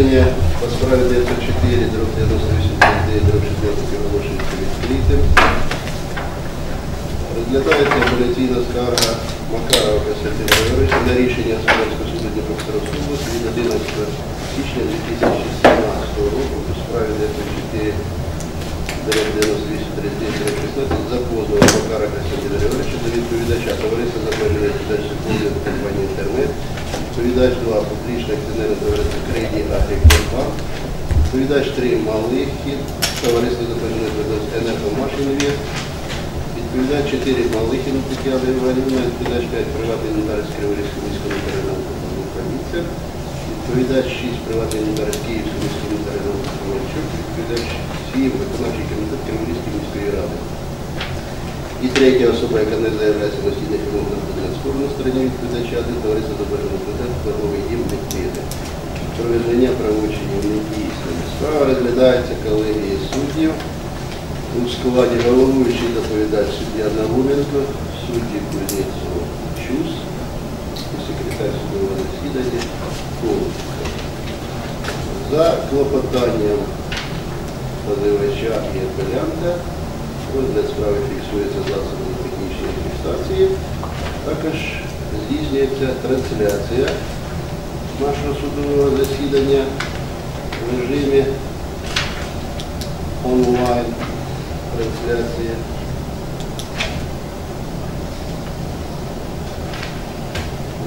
Засідання по справі 904, дроб 98, дроб 16 оголошується відкритим. Розглядається апеляційна скарга Макарова Костянтина Григоровича на рішення Судовського суду Дніпропетровської області від 11 січня 2017 року по справі 904 дроб 98, 39, 16 за позовом Макара Костянтина Григоровича до відповідача товариства за обмеження передачі послуг компанії інтернет, відповідач 2 публічне акціонерне товариство Кредит Агрікомбанк, відповідач 3 Малихін, товариство за обмеження передачі енергомашин Відповідач 4 Малихін Тетяна Іванівна, відповідач 5 приватний нотаріус Криворізького міського комісія, відповідач 6 приватний нотаріус Київського міського нотаріального Ковальчук, відповідач 7 виконавчий комітет Криворізької міської ради. І третя особа, яка не заявляється на подання спору на стороні відповідача, один товариство доброго президента, торговий дім Микиди. Про визнання правочинів недійсними. Справа розглядається колегією суддів. У складі головуючий доповідач суддя Нагуменко, судді Кузнєцов Чус, і секретар судового засідання Колоско. За клопотанням позивача і апелянта розгляд справи фіксується засобами технічної фіксації. Також здійснюється трансляція нашого судового засідання в режимі онлайн трансляція.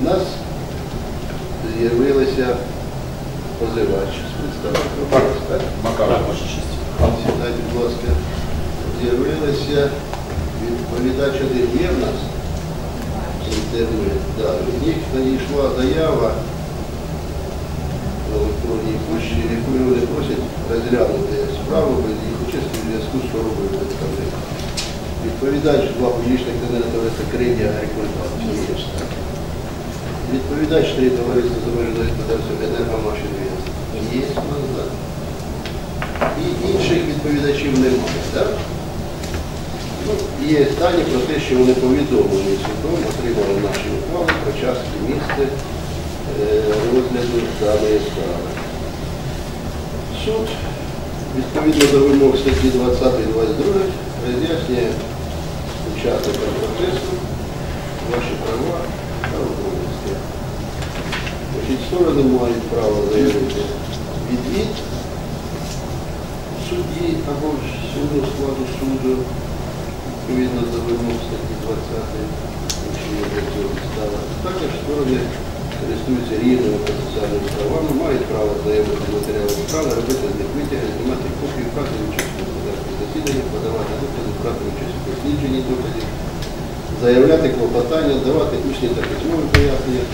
У нас з'явилися позивач з представником. Так? Макаров, ваша. Сідайте, будь ласка. З'явилися відповідач один є в нас інтернет. Да. Від заява в електронній пошті, якою вони просять розглянути справу без їх участі в зв'язку з хворобою представника. Відповідач два публічних товариства Кредія Агрикультура. Відповідач три товариства з обмеженою господарством енергомашин Є. І інших відповідачів немає, так? Ну, є дані про те, що вони повідомлені судом, отримали наші ухвали про час і місце е, розгляду даної справи. Суд, відповідно до вимог статті 20 і 22, роз'яснює учасникам процесу ваші права та обов'язки. Сторони мають право заявити відвід судді або суду складу суду, відповідно до вимог статті 20, якщо є цього підстава. Також сторони користуються рівними процесуальними правами, мають право заявити матеріали справи, робити з них витяги, знімати копії, брати участь у господарських засіданнях, подавати докази, брати участь у дослідженні доказів, заявляти клопотання, давати усні та письмові пояснення,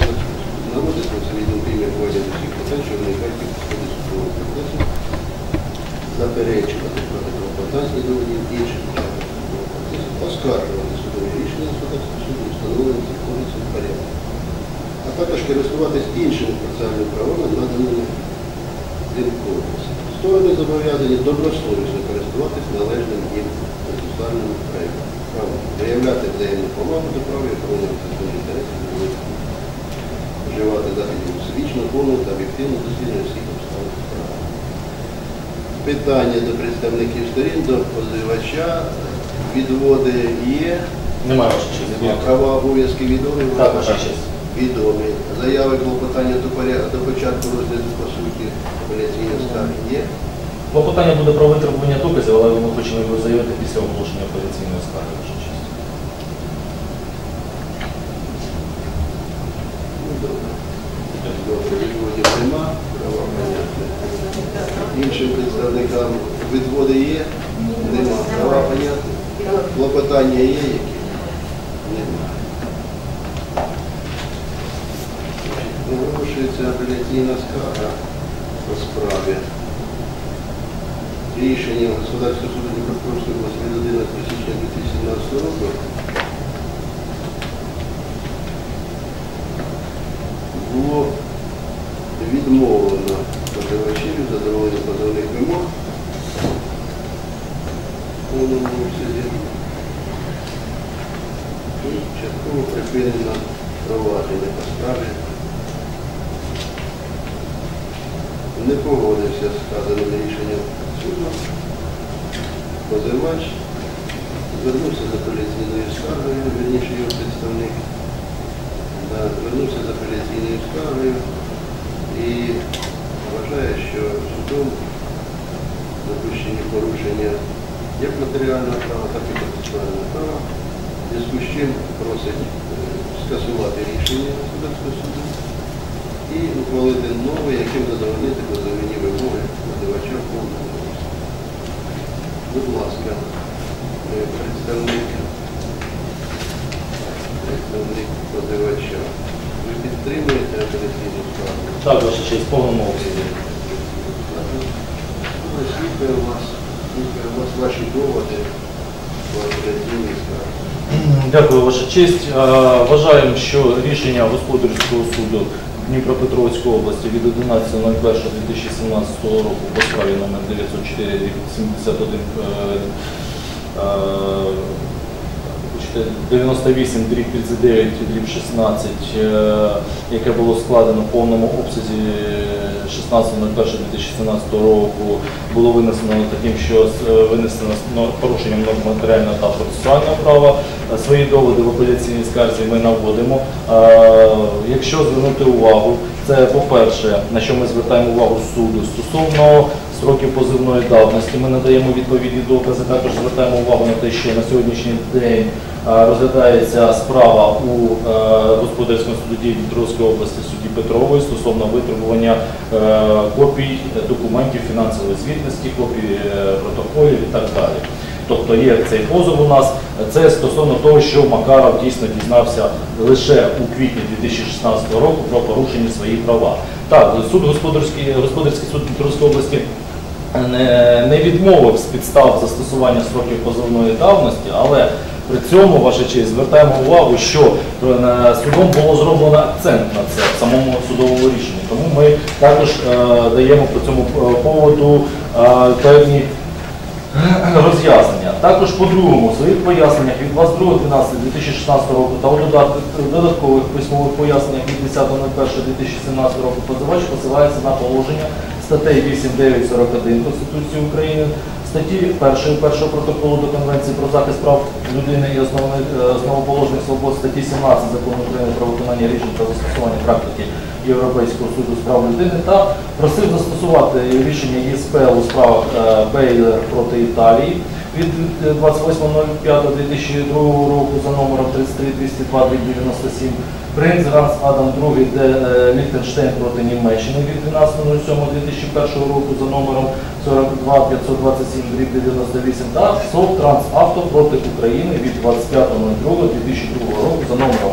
наводити у думки ім'я до всіх питань, що виникають ході судового процесу, заперечувати проти клопотань і доводів інших оскаржувати судові рішення судового суду, встановлені цих кодексів порядку, а також користуватись іншими процесуальними правами, наданими цим кодексом. Сторони зобов'язані добросовісно користуватись належним їм процесуальним правом, виявляти взаємну повагу до прав і охорони законних інтересів вживати заходів всебічно, повну та об'єктивно дослідження всіх обставин справи. Питання до представників сторін, до позивача, відводи є, Немає честь. Немає. права обов'язки відомі. Так, ваша честь. Відомі. Заяви клопотання до, поря- до початку розгляду по суті апеляційної скарги є. Клопотання буде про витребування доказів, але ми хочемо його заявити після оголошення апеляційної скарги, ваша честь. Ну, добре. Добре, відводів нема, права поняття. Іншим представникам відводи є? Клопотання є які? Немає. Оголошується апеляційна скарга по справі. Рішення Господарського суду Дніпропетровської області від 11 січня 2017 року було відмовлено позивачів задоволення позовних вимог в повному обсязі. І частково припинено провадження по справі не погодився з сказаним рішенням суду. Позивач звернувся з апеляційною скаргою, вірніше його представник. Да, звернувся з апеляційною скаргою і вважає, що судом допущені порушення як матеріального права, так і процесуального права. Зв'язку з чим просить е, скасувати рішення судовського суду і ухвалити нове, яким задовольнити позовні вимоги надавача повного. Будь ласка, е, представник, представник позивача. Ви підтримуєте апеляційну скаргу? Так, ваша честь, повному обсязі. Ми слухаємо вас, слухаємо вас ваші доводи по апеляційній скаргі. Дякую, ваша честь. Вважаємо, що рішення господарського суду Дніпропетровської області від 11.01.2017 року по справі номер 904 рік 71 е, е, 98 дріб 39 дріб 16, е, яке було складено в повному обсязі 16.01.2017 року, було винесено таким, що е, винесено з порушенням норм матеріального та процесуального права. Е, Свої доводи в апеляційній скарзі ми наводимо. Якщо звернути увагу, це по-перше, на що ми звертаємо увагу суду стосовно строків позивної давності. Ми надаємо відповідні докази. Також звертаємо увагу на те, що на сьогоднішній день розглядається справа у господарському суді Дніпровської області судді Петрової стосовно витребування е, копій документів фінансової звітності, копій е, протоколів і так далі. Тобто є цей позов у нас. Це стосовно того, що Макаров дійсно дізнався лише у квітні 2016 року про порушення своїх права. Так, суд господарський, господарський суд Дніпровської області не, відмовив з підстав застосування строків позовної давності, але при цьому, ваша звертаємо увагу, що е, судом було зроблено акцент на це в самому судовому рішенні. Тому ми також е, даємо по цьому е, поводу певні роз'яснення. Також по другому, в своїх поясненнях від 22.12.2016 року та у додаткових письмових поясненнях від 10.01.2017 року позивач посилається на положення статей 8.9.41 Конституції України, статті 1 першого протоколу до Конвенції про захист прав людини і е, основоположних свобод, статті 17 Закону України про виконання рішень та застосування практики Європейського суду з прав людини та просив застосувати рішення ЄСПЛ у справах е, Бейлер проти Італії від е, 28.05.2002 року за номером 33-202-97, Принц Ганс Адам II де е, Ліхтенштейн проти Німеччини від 12.07.2001 року за номером 42-527-98 та СОВ Трансавто проти України від 25.02.2002 року за номером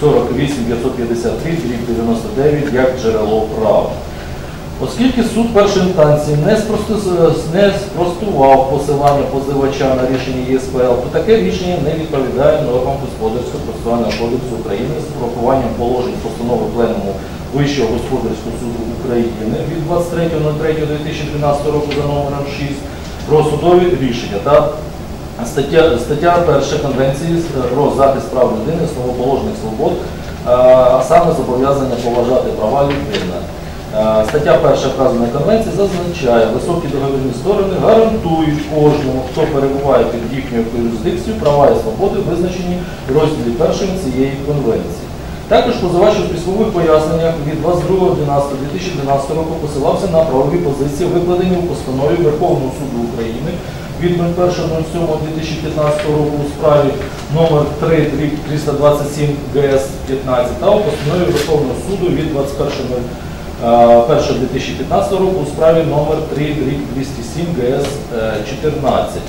48 553 99 як джерело права. Оскільки суд першої інстанції не спростував посилання позивача на рішення ЄСПЛ, то таке рішення не відповідає нормам Господарського процесуального кодексу України з урахуванням положень постанови Пленуму Вищого господарського суду України від 23.03.2012 року за номером 6 про судові рішення та Стаття, стаття 1 Конвенції про захист прав людини, основоположних свобод, а саме зобов'язання поважати права людини. Стаття 1 вказаної конвенції зазначає, високі договірні сторони гарантують кожному, хто перебуває під їхньою юрисдикцією, права і свободи, визначені в розділі 1 цієї конвенції. Також позивач у письмових поясненнях від 22.12.2012 року посилався на правові позиції, викладені у постанові Верховного суду України від 01.07.2015 року у справі номер 3 327 ГС 15 та у постанові Верховного суду від 21.01.2015 року у справі номер 3 207 ГС 14.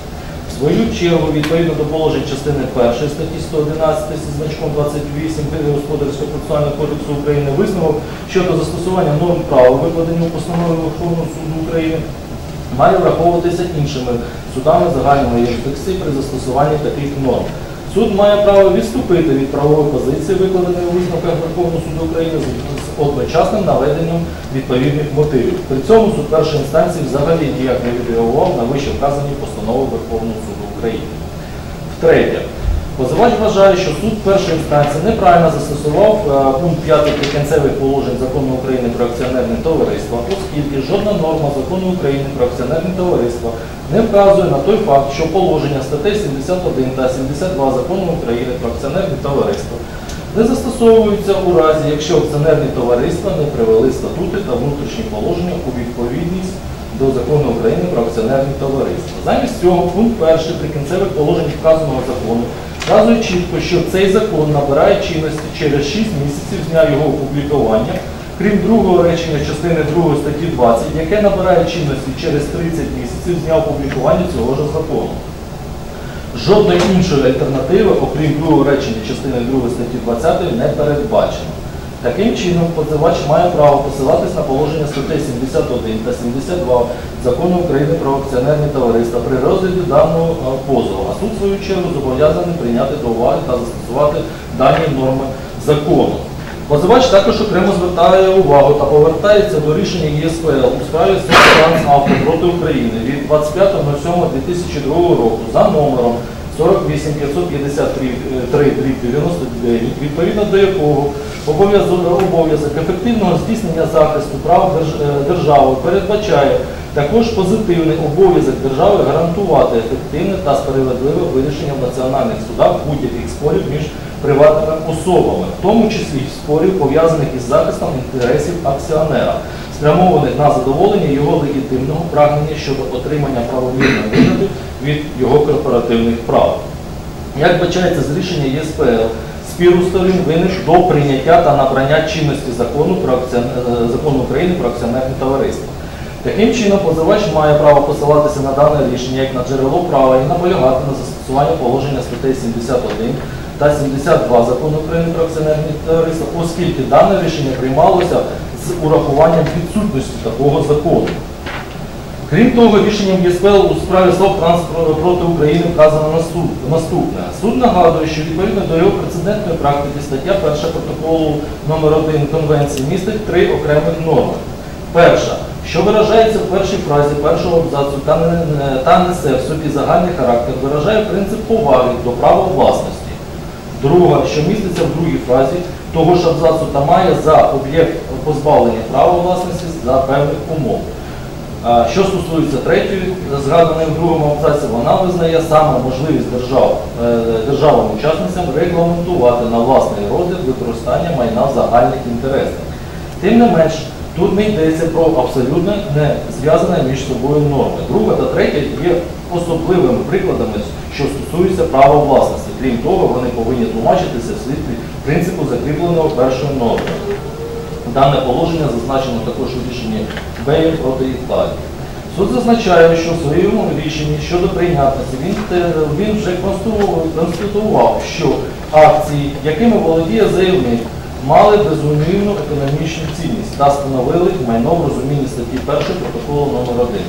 В свою чергу, відповідно до положень частини 1 статті 111 зі значком 28 Господарського процесуального кодексу України висновок щодо застосування норм права, викладені у постанові Верховного суду України, має враховуватися іншими судами загальної юрисдикції при застосуванні таких норм. Суд має право відступити від правової позиції, викладеної у висновках Верховного суду України з з одночасним наведенням відповідних мотивів. При цьому суд першої інстанції взагалі ніяк не відреагував на вище вказані постанови Верховного суду України. Втретє, Позивач вважає, що суд першої інстанції неправильно застосував е, пункт 5 прикінцевих положень закону України про акціонерне товариство, оскільки жодна норма закону України про акціонерне товариство не вказує на той факт, що положення статей 71 та 72 закону України про акціонерне товариство не застосовуються у разі, якщо акціонерні товариства не привели статути та внутрішні положення у відповідність до закону України про акціонерні товариства. Замість цього пункт перший прикінцевих положень вказаного закону вказує чітко, що цей закон набирає чинності через 6 місяців з дня його опублікування, крім другого речення частини 2 статті 20, яке набирає чинності через 30 місяців з дня опублікування цього ж закону. Жодної іншої альтернативи, окрім другого речення частини 2 статті 20, не передбачено. Таким чином, позивач має право посилатись на положення статей 71 та 72 Закону України про акціонерні товариства при розгляді даного е, позову. А суд, в свою чергу, зобов'язаний прийняти до уваги та застосувати дані норми закону. Позивач також окремо звертає увагу та повертається до рішення єСПЛ у справі «Авто проти України від 25.07.2002 року за номером 48553-99, відповідно до якого обов'язок обов'язок ефективного здійснення захисту прав е, держави передбачає також позитивний обов'язок держави гарантувати ефективне та справедливе вирішення в національних судах будь-яких спорів між приватними особами, в тому числі спорів, пов'язаних із захистом інтересів акціонера, спрямованих на задоволення його легітимного прагнення щодо отримання правомірної вигоди від його корпоративних прав. Як бачається з рішення ЄСПЛ, спір у сторін виник до прийняття та набрання чинності закону, про акціон- е, закону України про акціонерне товариство. Таким чином, позивач має право посилатися на дане рішення як на джерело права і наполягати на застосування положення статей 71 та 72 закону України про акціонерні товариства, оскільки дане рішення приймалося з урахуванням відсутності такого закону. Крім того, рішенням ЄСПЛ у справі СОП «Транс проти України вказано наступ- наступне. Суд нагадує, що відповідно до його прецедентної практики стаття 1 протоколу номер 1 Конвенції містить три окремих норми. Перша, що виражається в першій фразі першого абзацу та, не- та несе в собі загальний характер, виражає принцип поваги до права власності. Друга, що міститься в другій фразі того ж абзацу та має за об'єкт позбавлення права власності за певних умов. Що стосується третьої, згаданої в другому абзаці, вона визнає саме можливість держав, е, державам-учасницям регламентувати на власний розгляд використання майна в загальних інтересах. Тим не менш, тут не йдеться про абсолютно не зв'язані між собою норми. Друга та третя є особливими прикладами, що стосуються права власності. Крім того, вони повинні тлумачитися вслід принципу закріпленого першою нормою. Дане положення зазначено також у рішенні Бейл проти Італії. Суд зазначає, що в своєму рішенні щодо прийнятності він, він вже констатував, що акції, якими володіє заявник, мали безумовну економічну цінність та становили майно в розумінні статті 1 протоколу номер 1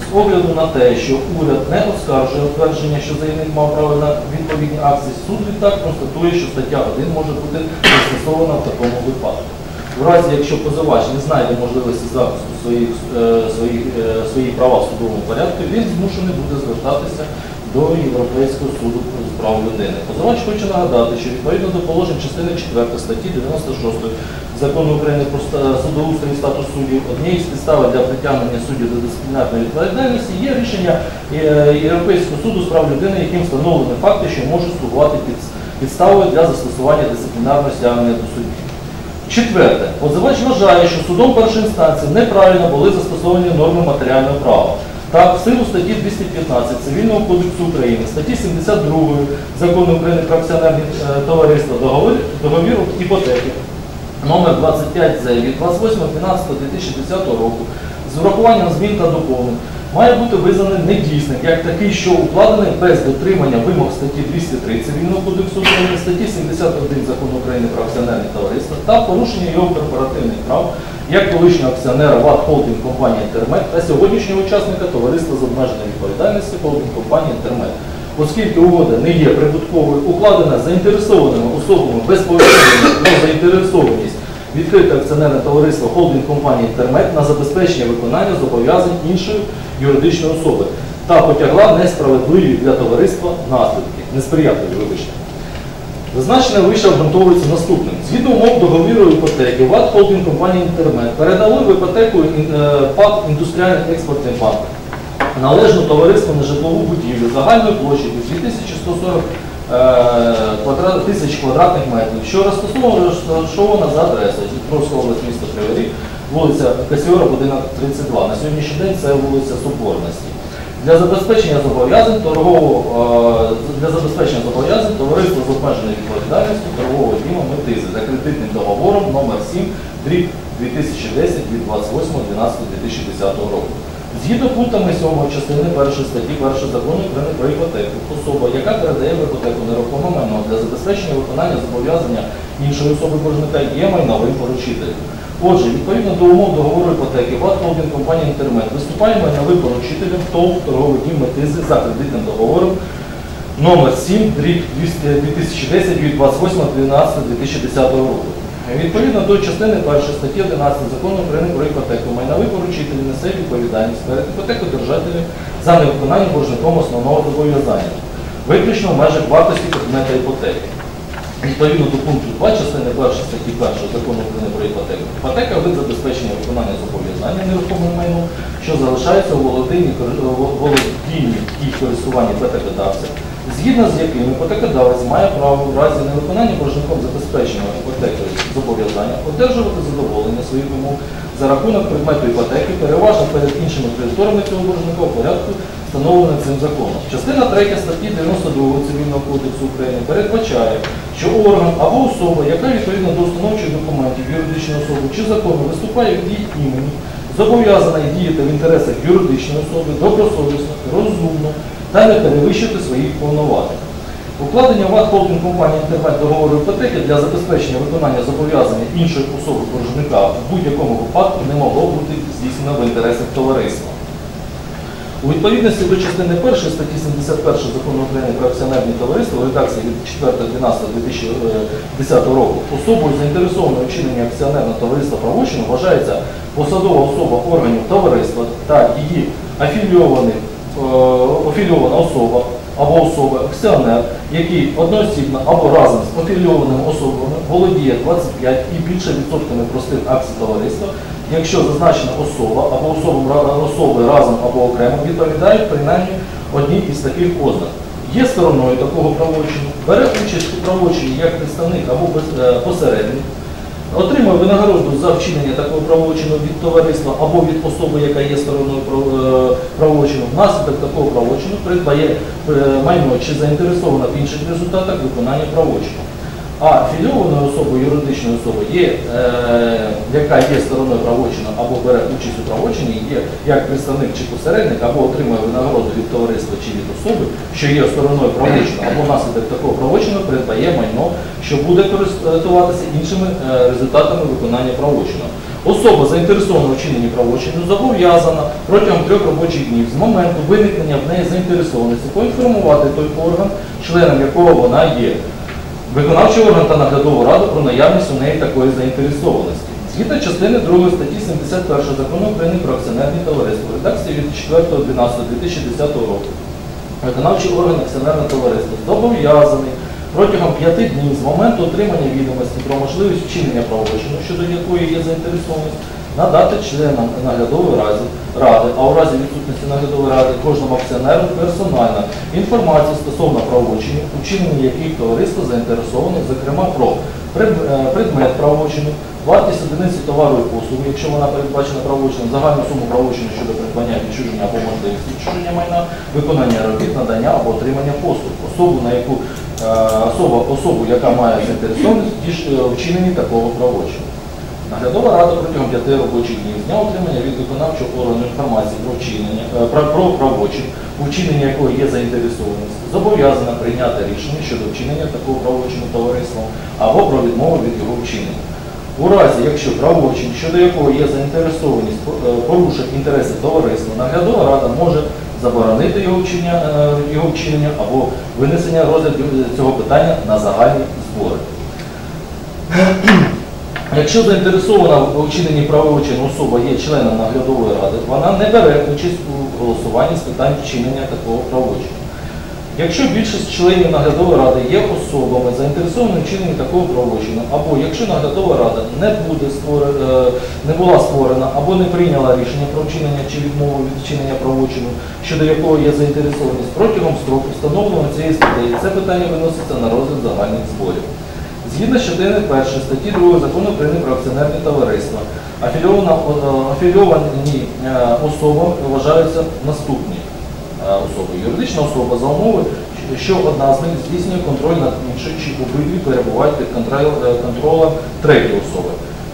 З огляду на те, що уряд не оскаржує твердження, що заявник мав право на відповідні акції, суд відтак констатує, що стаття 1 може бути застосована в такому випадку. В разі, якщо позивач не знайде можливості захисту своїх, е, своїх, е, своїх права в судовому порядку, він змушений буде звертатися до Європейського суду з прав людини. Позивач хоче нагадати, що відповідно до положень частини 4 статті 96 Закону України про судоустрій і статус суддів, однією з підстав для притягнення суддів до дисциплінарної відповідальності є рішення е, Європейського суду з прав людини, яким встановлені факти, що можуть слугувати під- підставою для застосування дисциплінарного стягнення до суддів. Четверте, позивач вважає, що судом першої інстанції неправильно були застосовані норми матеріального права. Так, в силу статті 215 Цивільного кодексу України, статті 72 Закону України про акціонерні е, товариства договір іпотеки номер 25З від 28.12.2010 року з урахуванням змін та доповнень має бути визнаний недійсним як такий, що укладений без дотримання вимог статті 203 Цивільного кодексу України, статті 71 Закону України про акціонерні товариства та порушення його корпоративних прав як колишнього акціонера ВАТ Холдинг компанії Інтермет та сьогоднішнього учасника товариства з обмеженою відповідальністю Холдинг компанії Інтермет. Оскільки угода не є прибутковою, укладена заінтересованими особами без повідомлення про заінтересованість відкрите акціонерне товариство холдинг компанії Інтермет на забезпечення виконання зобов'язань іншої юридичної особи та потягла несправедливі для товариства наслідки, несприятливі, вибачте. Зазначене вище обґрунтовується наступним. Згідно умов договору іпотеки, ВАТ Холдинг компанії Інтермет передали в іпотеку е, ПАК індустріальний експортний банк належну товариству на житлову будівлю загальною площею 2140 е, квадрат, тисяч квадратних метрів, що розташована за адресою Дніпровська область, місто Кривий Ріг, вулиця Касіора, будинок 32. На сьогоднішній день це вулиця Соборності. Для забезпечення зобов'язань е, для забезпечення зобов'язань товариство з обмеженою відповідальністю торгового діма метизи за кредитним договором номер 7 дріб 2010 від 28.12.2010 року. Згідно пунктами 7 частини 1 статті 1 закону України про іпотеку, особа, яка передає в іпотеку нерухоме майно для забезпечення виконання зобов'язання іншої особи боржника є майновим поручителем. Отже, відповідно до умов договору іпотеки, ВАТ Холдинг компанія Інтермет виступає майновим поручителем ТОВ торговий дім метизи за кредитним договором номер 7 дріб 2010 від 28.12.2010 року. Відповідно до частини 1 статті 11 закону України про іпотеку, майновий поручитель несе відповідальність перед іпотекодержателем за невиконання боржником основного зобов'язання, виключно в межах вартості предмета іпотеки. Відповідно до пункту 2 частини 1 статті 1 закону України про іпотеку, іпотека вид забезпечення виконання зобов'язання нерухомим майном, що залишається у володінні і користуванні іпотекодавця, згідно з яким іпотекодавець має право в разі невиконання боржником забезпеченого іпотекою зобов'язання одержувати задоволення своїх вимог за рахунок предмету іпотеки, переважно перед іншими кредиторами цього боржника у порядку, встановленим цим законом. Частина 3 статті 92 Цивільного кодексу України передбачає, що орган або особа, яка відповідно до установчих документів юридичної особи чи закону виступає від її імені, зобов'язана діяти в інтересах юридичної особи добросовісно, розумно не перевищити своїх повноважень. Укладення ВАТ холдинг компанії інтернет договору іпотеки для забезпечення виконання зобов'язання іншої особи боржника в будь-якому випадку не могло бути здійснено в інтересах товариства. У відповідності до частини 1 статті 71 закону України про акціонерні товариства в редакції від 4.12.2010 року особою заінтересованою у вчиненні акціонерного товариства правочину вважається посадова особа органів товариства та її афілійований, е, афілійована особа або особа, акціонер, який одноосібно або разом з афілійованими особами володіє 25 і більше відсотками простих акцій товариства, якщо зазначена особа або особи, разом або окремо відповідають принаймні одній із таких ознак. Є стороною такого правочину, бере участь у правочині як представник або е, посередник, отримує винагороду за вчинення такого правочину від товариства або від особи, яка є стороною е, правочину, внаслідок такого правочину придбає е, майно чи заінтересована в інших результатах виконання правочину. А афілійованою особою юридичною особою є, е, яка є стороною правочину або бере участь у правочині, є як представник чи посередник, або отримує винагороду від товариства чи від особи, що є стороною правочину, або внаслідок такого правочину придбає майно, що буде користуватися іншими е, результатами виконання правочину. Особа, заінтересована у вчиненні правочину, зобов'язана протягом трьох робочих днів з моменту виникнення в неї заінтересованості поінформувати той орган, членом якого вона є. Виконавчий орган та наглядову раду про наявність у неї такої заінтересованості. Згідно частини 2 статті 71 закону України про акціонерні товариства, редакції від 4.12.2010 року, виконавчий орган акціонерного товариства зобов'язаний протягом п'яти днів з моменту отримання відомості про можливість вчинення правочину, щодо якої є заінтересованість, надати членам наглядової ради, ради, а у разі відсутності наглядової ради кожному акціонеру персонально інформацію стосовно правочинів, у вчиненні яких товариство заінтересоване, зокрема про е, предмет правочину, вартість одиниці товару і послуги, якщо вона передбачена правочином, загальну суму правочину щодо придбання відчуження або можливості відчуження майна, виконання робіт, надання або отримання послуг, особу, на яку е, особа, особу, яка має заінтересованість е, вчиненні такого правочину. Наглядова рада протягом п'яти робочих днів з дня отримання від виконавчого органу інформації про вчинення е, про, про правочин, у якого є заінтересованість, зобов'язана прийняти рішення щодо вчинення такого правочину товариством або про відмову від його вчинення. У разі, якщо правочин, щодо якого є заінтересованість, е, порушить інтереси товариства, наглядова рада може заборонити його вчинення, е, його вчинення або винесення розгляду цього питання на загальні збори. Якщо заінтересована в вчиненні правовичину особа є членом наглядової ради, вона не бере участь у голосуванні з питань вчинення такого правовичину. Якщо більшість членів наглядової ради є особами, заінтересованими вчиненні такого правочину, або якщо наглядова рада не буде створена, не була створена або не прийняла рішення про вчинення чи відмову від вчинення правочину, щодо якого є заінтересованість протягом строку, встановленого цієї статтею, це питання виноситься на розгляд загальних зборів. Згідно з частиною 1 статті 2 закону України про акціонерні товариства, афілійована- е, е, особи вважаються наступні е, особи. Юридична особа за умови, що одна з них здійснює контроль над іншою, чи обидві перебувають під контролем третьої особи.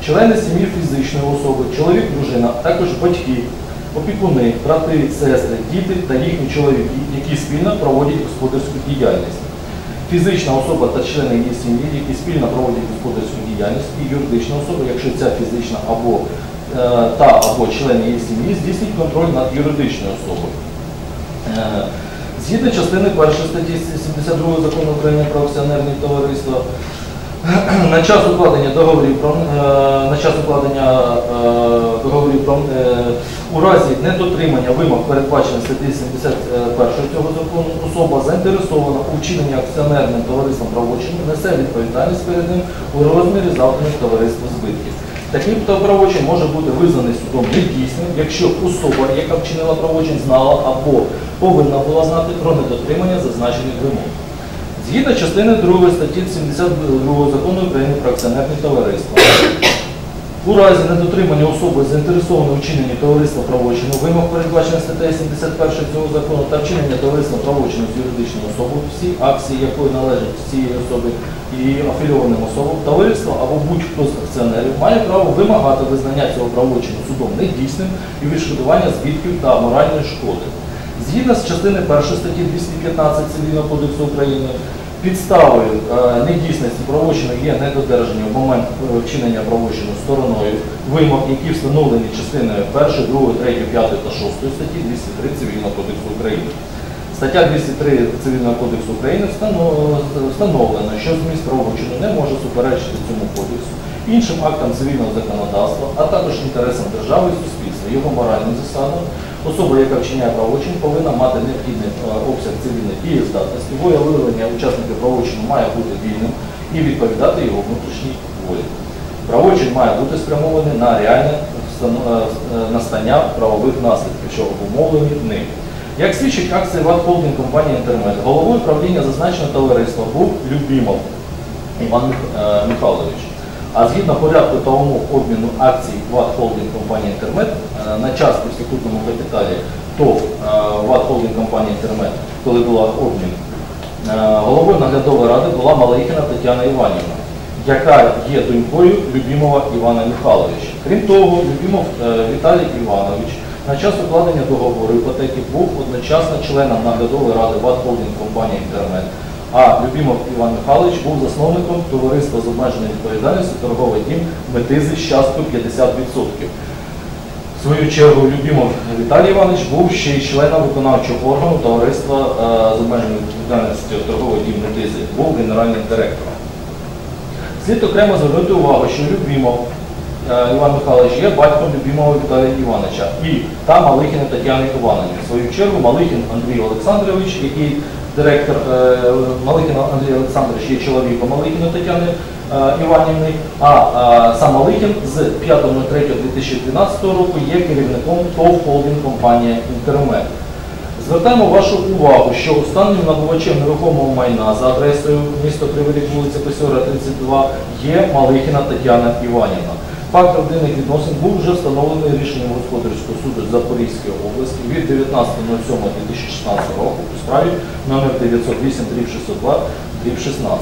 Члени сім'ї фізичної особи, чоловік, дружина, також батьки, опікуни, брати, сестри, діти та їхні чоловіки, які спільно проводять господарську діяльність. Фізична особа та члени її сім'ї, які спільно проводять господарську діяльність, і юридична особа, якщо ця фізична або е, та або члени її сім'ї здійснюють контроль над юридичною особою. Е, Згідно частини 1 статті 72 закону України про акціонерні товариства, на час укладення договорів про е, на час укладення е, договорів про е, у разі недотримання вимог передбачених статті 71 цього закону особа заінтересована у вчиненні акціонерним товариством правочину несе відповідальність перед ним у розмірі завданих товариства збитків. Такий правочин може бути визнаний судом недійсним, якщо особа, яка вчинила правочин, знала або повинна була знати про недотримання зазначених вимог. Згідно частини 2 статті 72 закону України про акціонерні товариства, у разі недотримання особи заінтересованої у вчиненні товариства правочину, вимог передбачених статтею 71 цього закону та вчинення товариства правочину з юридичною особою, всі акції якої належать цієї особи і афілійованим особам, товариство або будь-хто з акціонерів має право вимагати визнання цього правочину судом недійсним і відшкодування збитків та моральної шкоди. Згідно з частини 1 статті 215 Цивільного кодексу України, підставою е, недійсності правочину є недодержання в момент е, вчинення правочину стороною вимог, які встановлені частиною 1, 2, 3, 5 та 6 статті 203 Цивільного кодексу України. Стаття 203 Цивільного кодексу України встанов- встановлено, що зміст правочину не може суперечити цьому кодексу, іншим актам цивільного законодавства, а також інтересам держави і суспільства, його моральним засадам. Особа, яка вчиняє правочин, повинна мати необхідний е, обсяг цивільної дієздатності, волевиявлення учасників правочину має бути вільним і відповідати його внутрішній волі. Правочин має бути спрямований на реальне е, е, настання правових наслідків, що обумовлені ним. Як свідчить акція ВАД Холдинг компанії Інтермет, головою правління зазначеного товариства був Любімов Іван Михайлович. А згідно порядку умов обміну акцій ВАТ Холдинг компанії Інтермет е, на час при статутному капіталі ТОВ е, ВАТ Холдинг компанії Інтермет, коли була обмін, е, головою наглядової ради була Малайкіна Тетяна Іванівна, яка є донькою Любімова Івана Михайловича. Крім того, Любімов Віталій Іванович на час укладення договору іпотеки був одночасно членом наглядової ради ВАТ Холдинг компанії Інтермет. А Любімов Іван Михайлович був засновником товариства з обмеженою відповідальністю торговий дім метизи з часткою 50%. В свою чергу Любімов Віталій Іванович був ще й членом виконавчого органу товариства е, з обмеженою відповідальністю торговий дім метизи, був генеральним директором. Слід окремо звернути увагу, що Любімов е, Іван Михайлович є батьком Любімова Віталія Івановича і та Малихіна Тетяни Івановни. В свою чергу Малихін Андрій Олександрович, який директор е, Малихін Андрій Олександрович є чоловіком Малихіна Тетяни е, Іванівни, а е, сам Малихін з 5.03.2012 року є керівником ТОВ холдинг компанія Інтермет. Звертаємо вашу увагу, що останнім набувачем нерухомого майна за адресою місто Кривий вулиця Письора, 32 є Малихіна Тетяна Іванівна. Факт родинних відносин був вже встановлений рішенням Господарського суду Запорізької області від 19.07.2016 року у справі номер 908 602 16.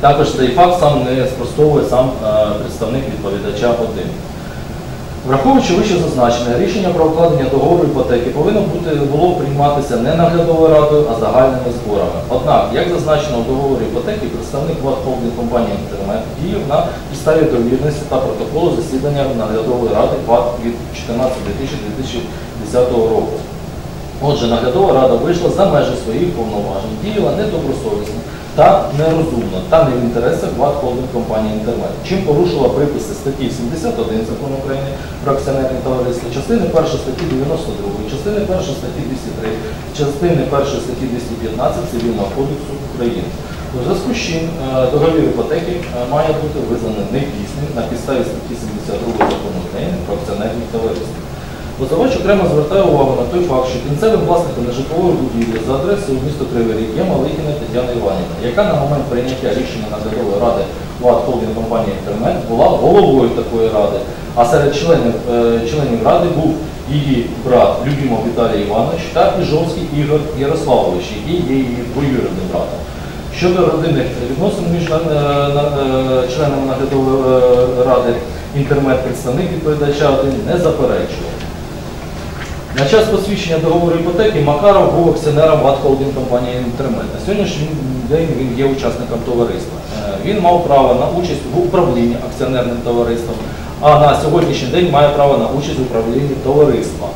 Також цей факт сам не спростовує сам е, представник відповідача 1. Враховуючи вище зазначене, рішення про укладення договору іпотеки повинно бути було прийматися не наглядовою радою, а загальними зборами. Однак, як зазначено в договорі іпотеки, представник Холдинг компанії Інтернет діяв на підставі довірності та протоколу засідання наглядової ради ВАД від 14.2010 року. Отже, наглядова рада вийшла за межі своїх повноважень, діяла недобросовісно та нерозумно, та не в інтересах ВАД холдинг компанії Інтернет, чим порушила приписи статті 71 закону України про акціонерні товариства, частини 1 статті 92, частини 1 статті 203, частини 1 статті 215 Цивільного кодексу України. У зв'язку з чим е, договір іпотеки е, має бути визнаний недійсним на підставі статті 72 закону України про акціонерні товариства. Позивач окремо звертає увагу на той факт, що кінцевим власником нежитлової будівлі за адресою місто Кривий Ріг є Малихіна Тетяна Іванівна, яка на момент прийняття рішення наглядової ради ВАД холдинг компанії Інтернет була головою такої ради, а серед членів, е, членів ради був її брат Любімов Віталій Іванович та Іжовський Ігор Ярославович, який є її двоюрідним братом. Щодо родинних відносин між е, е, членами наглядової ради інтернет представник відповідача один не заперечував. На час посвідчення договору іпотеки Макаров був акціонером ВАД холдинг компанії Інтермет. На сьогоднішній день він є учасником товариства. Е, Він мав право на участь в управлінні акціонерним товариством, а на сьогоднішній день має право на участь в управлінні товариства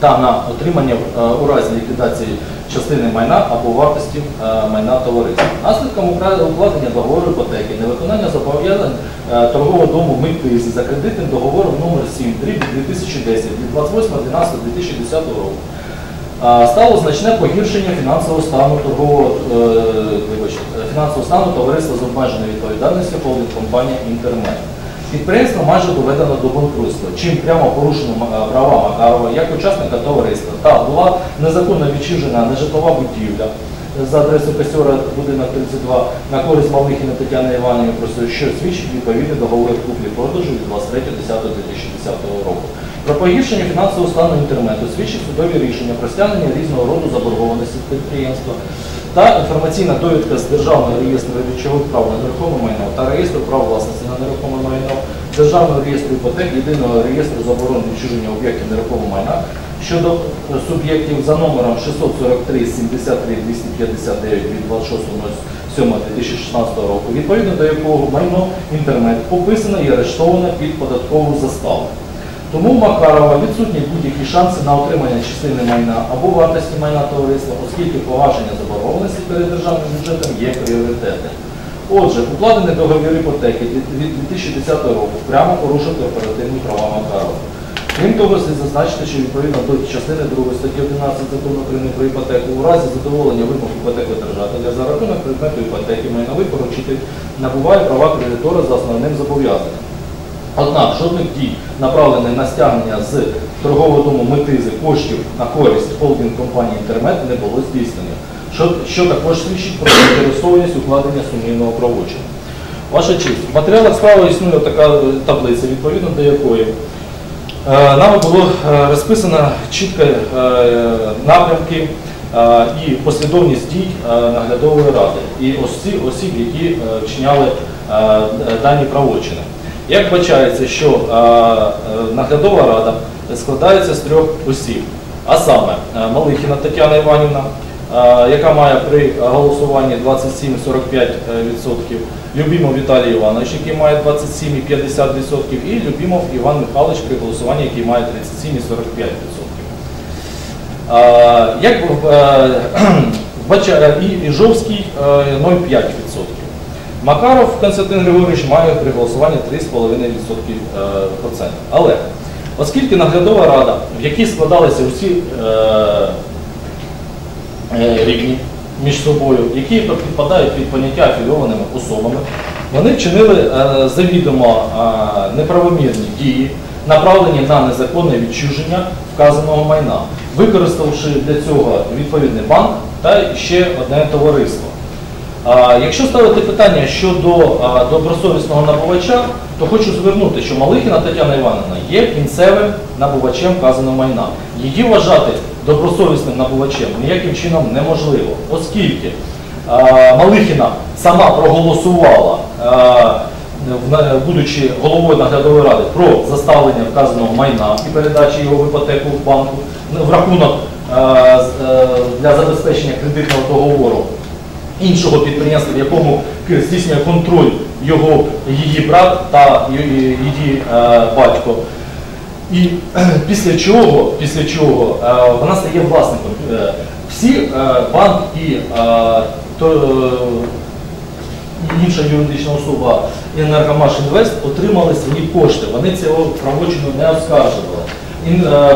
та на отримання е, у разі ліквідації частини майна або вартості е, майна товариства. Наслідком укладення договору іпотеки, невиконання зобов'язань е, торгового дому Митизи за кредитним договором номер 7 2010 від 28.12.2010 року. Стало значне погіршення фінансового стану торгового вибачте, фінансового стану товариства з обмеженою відповідальністю холдинг компанія Інтермет. Підприємство майже доведено до банкрутства, чим прямо порушено е, права Макарова як учасника товариства та була незаконно відчужена нежитлова будівля за адресою Косьора, будинок 32, на користь Малихіна Тетяни Іванівни, просто що свідчить відповідний договор куплі-продажу від 23.10.2010 року. Про погіршення фінансового стану інтернету свідчить судові рішення про стягнення різного роду заборгованості підприємства та інформаційна довідка з Державного реєстру речових прав на нерухоме майно та реєстру прав власності на нерухоме майно, Державного реєстру іпотек, єдиного реєстру заборон відчуження об'єктів нерухомого майна щодо е, суб'єктів за номером 643 73 259 від 26.07.2016 року, відповідно до якого майно інтернет описано і арештовано під податкову заставу. Тому у Макарова відсутні будь-які шанси на отримання частини майна або вартості майна товариства, оскільки погашення заборгованості перед державним бюджетом є пріоритетним. Отже, укладений договір іпотеки від від 2010 року прямо порушив корпоративні права Макарова. Крім того, слід зазначити, що відповідно до частини 2 статті 11 закону України про іпотеку, у разі задоволення вимог іпотекодержателя за рахунок предмету іпотеки майновий поручитель набуває права кредитора за основним зобов'язанням. Однак жодних дій, направлених на стягнення з торгового дому метизи коштів на користь холдинг компанії Інтермет не було здійснено, що, також свідчить про заінтересованість укладення сумнівного правочину. Ваша честь, в матеріалах справи існує така е, таблиця, відповідно до якої е, нами було е, розписано чітко е, напрямки і послідовність дій наглядової ради і осіб, які вчиняли дані правочини. Як бачається, що е, е, наглядова рада складається з трьох осіб, а саме е, Малихіна Тетяна Іванівна, яка має при голосуванні 27,45%, Любімов Віталій Іванович, який має 27,50%, і Любімов Іван Михайлович при голосуванні, який має 37,45%. Е, Як і Іжовський е, 0,5%. Макаров Константин Григорович має при голосуванні 3,5%. е. Але оскільки наглядова рада, в якій складалися усі е, е, рівні між собою, які підпадають під поняття афільованими особами, вони вчинили завідомо неправомірні дії, направлені на незаконне відчуження вказаного майна, використавши для цього відповідний банк та ще одне товариство. Якщо ставити питання щодо добросовісного набувача, то хочу звернути, що Малихіна Тетяна Івановна є кінцевим набувачем вказаного майна. Її вважати добросовісним набувачем ніяким чином неможливо, оскільки Малихіна сама проголосувала, будучи головою наглядової ради, про заставлення вказаного майна і передачі його в іпотеку в банку в рахунок е, для забезпечення кредитного договору іншого підприємства, в якому здійснює контроль його її брат та її е, батько. І після чого, після чого е, вона стає власником. Е, Всі банк і інша юридична особа Енергомаш Інвест отримали свої кошти. Вони цього правочину не оскаржували.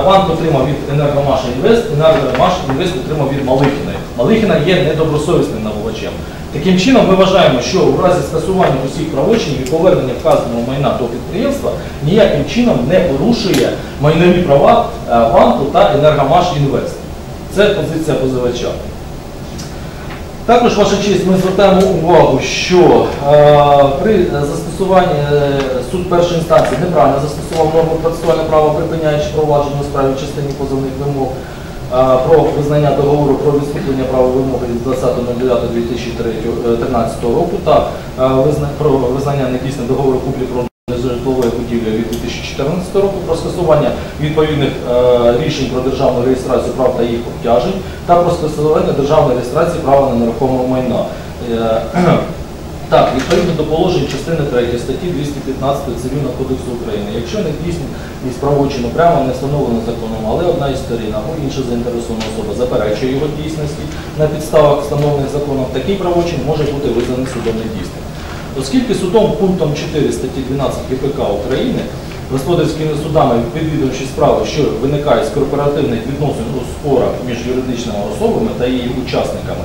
Банк отримав від Енергомаш Інвест, Енергомаш Інвест отримав від Малихіної. Малихіна є недобросовісним набувачем. Таким чином, ми вважаємо, що в разі скасування усіх правочинів і повернення вказаного майна до підприємства ніяким чином не порушує майнові права е, банку та Енергомаш Інвест. Це позиція позивача. Також, ваша честь, ми звертаємо увагу, що е, при застосуванні е, суд першої інстанції неправильно застосував норму процесуального права, припиняючи провадження у справі частині позовних вимог про визнання договору про відступлення права вимоги від 20.09.2013 року та е, про визнання недійсним договору куплі-продажу житлової будівлі від 2014 року про скасування відповідних е, рішень про державну реєстрацію прав та їх обтяжень та про скасування державної реєстрації права на нерухоме майно. Так, відповідно до положень частини 3 статті 215 Цивільного кодексу України, якщо не дійсність правочину прямо не встановлено законом, але одна із сторін або інша заінтересована особа заперечує його дійсності на підставах встановлених законом, такий правочин може бути визнаний судом недійсним. Оскільки судом пунктом 4 статті 12 КПК України господарськими судами відвідувачі справи, що виникають з корпоративних відносин у спорах між юридичними особами та її учасниками,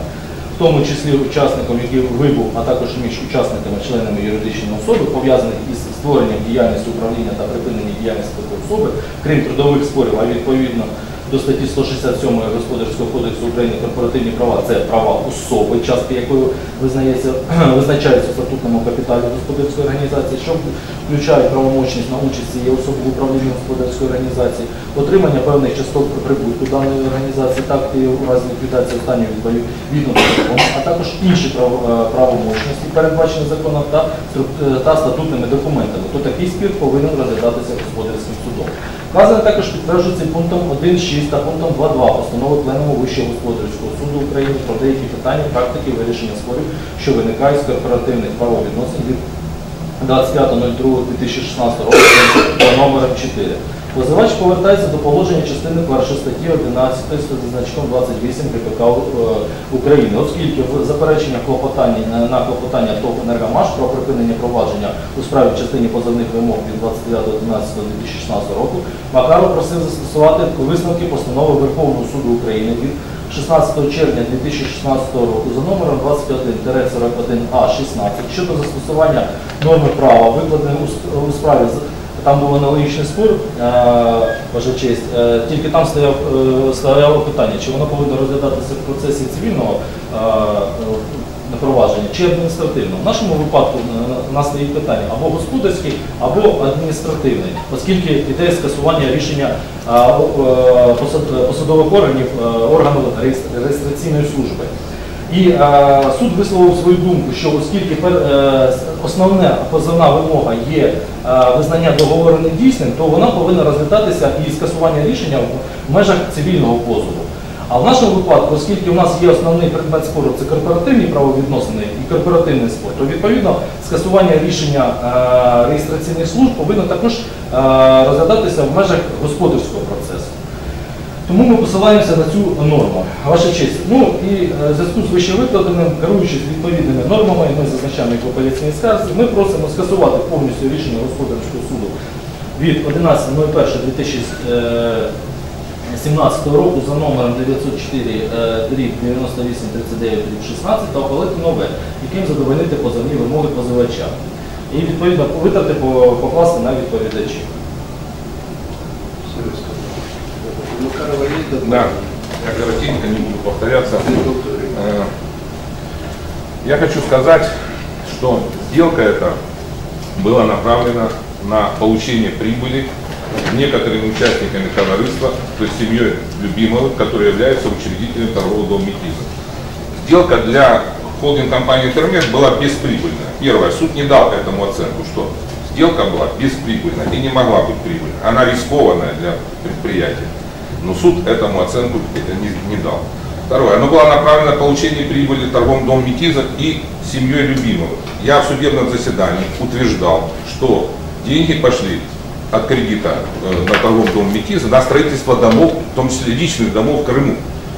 в тому числі учасником, який вибув, а також між учасниками, членами юридичної особи, пов'язаних із створенням діяльності управління та припиненням діяльності такої особи, крім трудових спорів, а відповідно до статті 167 Господарського кодексу України корпоративні права це права особи, частки якої визнається, визначаються в статутному капіталі господарської організації, що включають правомочність на участь цієї особи в управлінні господарської організації, отримання певних часток прибутку даної організації, так і у разі ліквідації останньої відповідно до закону, а також інші е, правомочності, передбачені законом та, е, та статутними документами, то такий спір повинен розглядатися господарським судом. Вказане також підтверджується пунктом 1.6 та пунктом 2.2 постанови Пленуму Вищого господарського суду України про деякі питання практики вирішення спорів, що виникають з корпоративних правовідносин від 25.02.2016 року за номером 4. Позивач повертається до положення частини 1 статті 11 зі значком 28 КПК е, України, оскільки в запереченнях клопотання на клопотання ТОВ «Енергомаш» про припинення провадження у справі в частині позовних вимог від 29.11.2016 року Макаров просив застосувати висновки постанови Верховного суду України від 16 червня 2016 року за номером 21-41А16 щодо застосування норми права, викладених у справі з там був аналогічний спор, ваша честь, е, тільки там стояв, е, стояло питання, чи воно повинно розглядатися в процесі цивільного е, е, провадження чи адміністративного. В нашому випадку е, у нас стоїть питання або господарський, або адміністративний, оскільки йде скасування рішення посад- посадових органів органу реєстраційної служби. І е, суд висловив свою думку, що оскільки е, основна позовна вимога є е, визнання договору недійсним, то вона повинна розглядатися і скасування рішення в межах цивільного позову. А в нашому випадку, оскільки у нас є основний предмет спору, це корпоративні правовідносини і корпоративний спор, то відповідно скасування рішення е, реєстраційних служб повинно також е, розглядатися в межах господарського процесу. Тому ми посилаємося на цю норму. Ваша честь. Ну і е, в зв'язку з вищевикладеним, керуючись відповідними нормами, ми зазначаємо їх у апеляційній скарзі, ми просимо скасувати повністю рішення господарського суду від 11.01.2017 року за номером 904 е, дріб 9839 дріб 16 та опалити нове, яким задовольнити позовні вимоги позивача. І відповідно витрати покласти на відповідачів. Макарова є Да, я коротенько не буду повторяться. Э, Я хочу сказать, что сделка эта была направлена на получение прибыли некоторыми участниками товариства, то есть семьей Любимовых, который является учредителем торгового дома Метиза. Сделка для холдинг-компании Термет была бесприбыльная. Первое, суд не дал этому оценку, что сделка была бесприбыльная и не могла быть прибыльной. Она рискованная для предприятия. Но суд этому оценку не, не дал. Второе, оно было направлено на получение прибыли торговым домом Метиза и семьей Любимовых. Я в судебном заседании утверждал, что деньги пошли от кредита э, на торговом доме Метиза на строительство домов, в том числе личных домов в Крыму.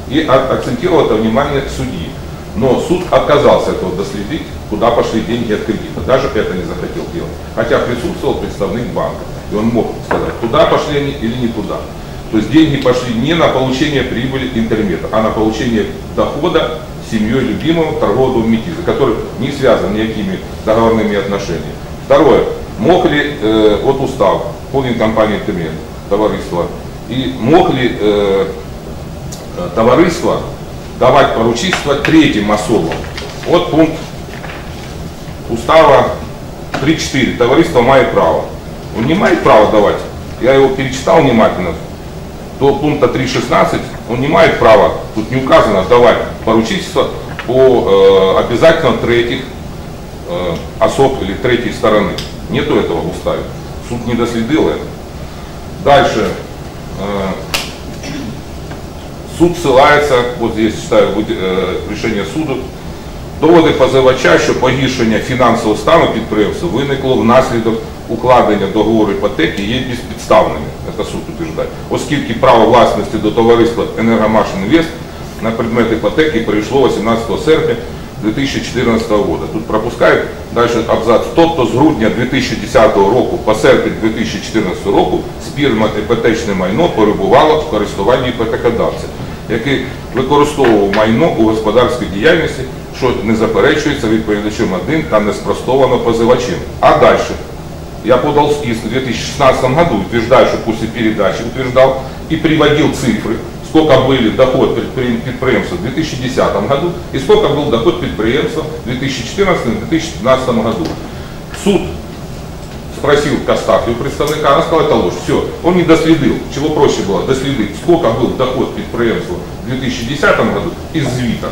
И акцентировал это внимание судьи. Но суд отказался этого доследить, куда пошли деньги от кредита. Даже это не захотел делать. Хотя присутствовал представник банка. И он мог сказать, туда пошли они или не туда. То есть деньги пошли не на получение прибыли интермета, а на получение дохода семьей любимого торгового метиза, который не связан никакими договорными отношениями. Второе. Мог ли э, от устава холдинг компании Интермет, товариство, и мог ли э, э, товариство давать поручительство третьим особам? Вот пункт устава 3.4. Товариство мает право. Он не имеет права давать. Я его перечитал внимательно До пункта 3.16 он не имеет права, тут не указано, давать поручительство по э, обязательно третьих э, особ или третьей стороны. Нету этого в уставе. Суд не доследил это. Дальше. Э, суд ссылається, от здесь читаю е, рішення суду, доводи позивача, що погіршення фінансового стану підприємства виникло внаслідок укладення договору іпотеки є безпідставними, це суд утверждає, оскільки право власності до товариства «Енергомаш Інвест» на предмет іпотеки перейшло 18 серпня 2014 року. Тут пропускають далі абзац. Тобто з грудня 2010 року по серпень 2014 року спірне іпотечне майно перебувало в користуванні іпотекодавця, який використовував майно у господарській діяльності, що не заперечується відповідачем 1 та не спростовано позивачем. А далі я подал иск в 2016 году, утверждаю, что после передачи утверждал и приводил цифры, сколько были доход предпри- предприемства в 2010 году и сколько был доход предприемства в 2014-2015 году. Суд спросил Костафию представника, она сказала, это ложь. Все, он не доследил, чего проще было доследить, сколько был доход предприемства в 2010 году из звита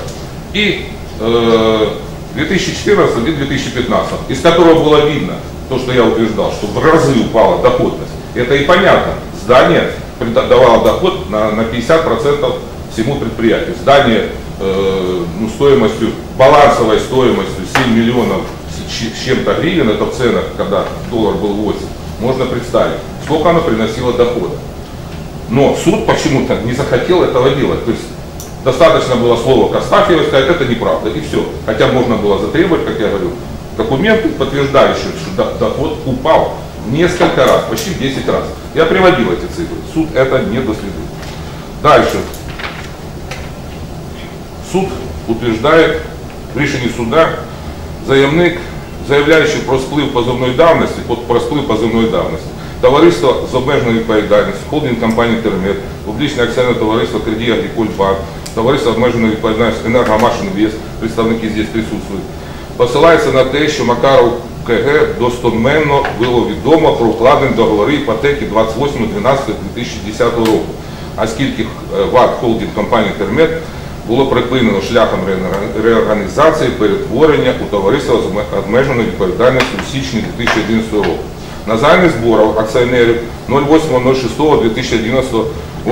и э, 2014 и 2015, из которого было видно, то, что я утверждал, что в разы упала доходность. Это и понятно. Здание давало доход на, на 50% всему предприятию. Здание э, ну, стоимостью, балансовой стоимостью 7 миллионов с чем-то гривен, это в ценах, когда доллар был 8, можно представить, сколько оно приносило дохода. Но суд почему-то не захотел этого делать. То есть достаточно было слова Костафьева сказать, это неправда, и все. Хотя можно было затребовать, как я говорю, документы, подтверждающие, что до- доход упал в несколько раз, почти в 10 раз. Я приводил эти цифры. Суд это не доследил. Дальше. Суд утверждає в рішенні суда заявник, заявляючи про сплив позовної давності, от про сплив позовної давності. Товариство з обмеженою відповідальністю, холдинг компанії Термет, публічне акціонерне товариство Кредит Агриколь Банк, товариство з обмеженою відповідальністю Енергомаш Інвест, представники здесь присутствують, Посилається на те, що Макаров КГ достоменно було відомо про укладені договори іпотеки 28.12.2010 року, оскільки е, ВАД холдинг компанії Термет було припинено шляхом реорганізації перетворення у товариство з обмеженою відповідальністю у січні 2011 року. На загальних зборах акціонерів 08.06.2011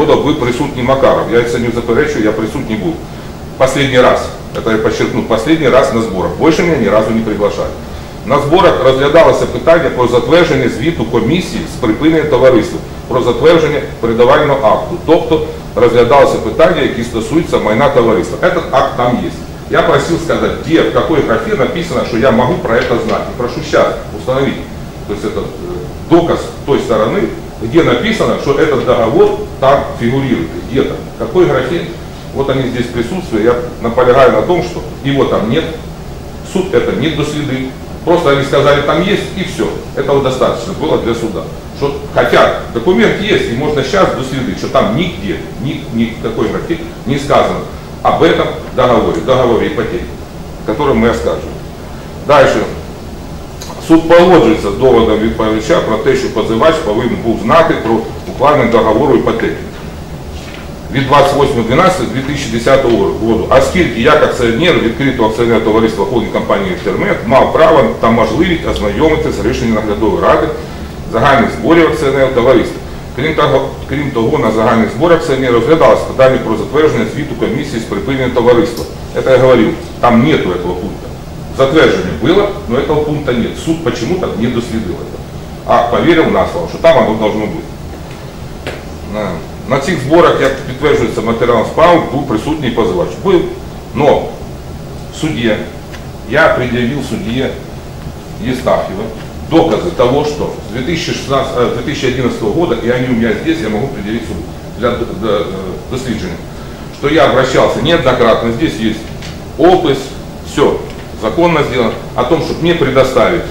року був присутній Макаров. Я це не заперечую, я присутній був. Последний раз, это я подчеркну, последний раз на зборах. Больше меня ни разу не приглашали. На зборах розглядалося питання про затвердження звіту комісії з припинення товариства, про затвердження передавального акту. Тобто розглядалося питання, які стосуються майна товариства. Этот акт там есть. Я просил сказать, где, в какой графе написано, что я могу про это знать. И прошу сейчас установить, то есть это э, доказ той стороны, где написано, что этот договор там фигурирует, где-то, в какой графе. Вот они здесь присутствуют, я наполягаю на том, что его там нет, суд это не доследил. Просто они сказали, там есть, и все. Этого достаточно было для суда. Что, хотя документ есть, и можно сейчас доследить, что там нигде, ни, ни в какой графе не сказано об этом договоре, договоре ипотеки, который мы оскарживаем. Дальше. Суд погоджується з доводом відповідача про те, що позивач повинен був знати про укладення договору іпотеки від 28.12.2010 року, оскільки як акціонер відкритого акціонерного товариства холдинг компанії Термет мав право та можливість ознайомитися з рішенням наглядової ради загальних зборів акціонерного товариства. Крім того, крім того, на загальних зборах акціонерів розглядалось питання про затвердження звіту комісії з припинення товариства. Это я говорил, там нету этого пункта. Затверджение было, но этого пункта нет. Суд почему-то не доследил это. А поверил на слово, что там оно должно быть. На- На цих зборах, як підтверджується матеріалом справи, був присутній позивач. Був, но в суде, я предъявил судье Естафьева доказы того, что с 2016, э, 2011 года, и они у меня здесь, я могу предъявить суду для д- д- э, дослідження, что я обращался неоднократно, здесь есть опис, все законно сделано, о том, чтобы мне предоставить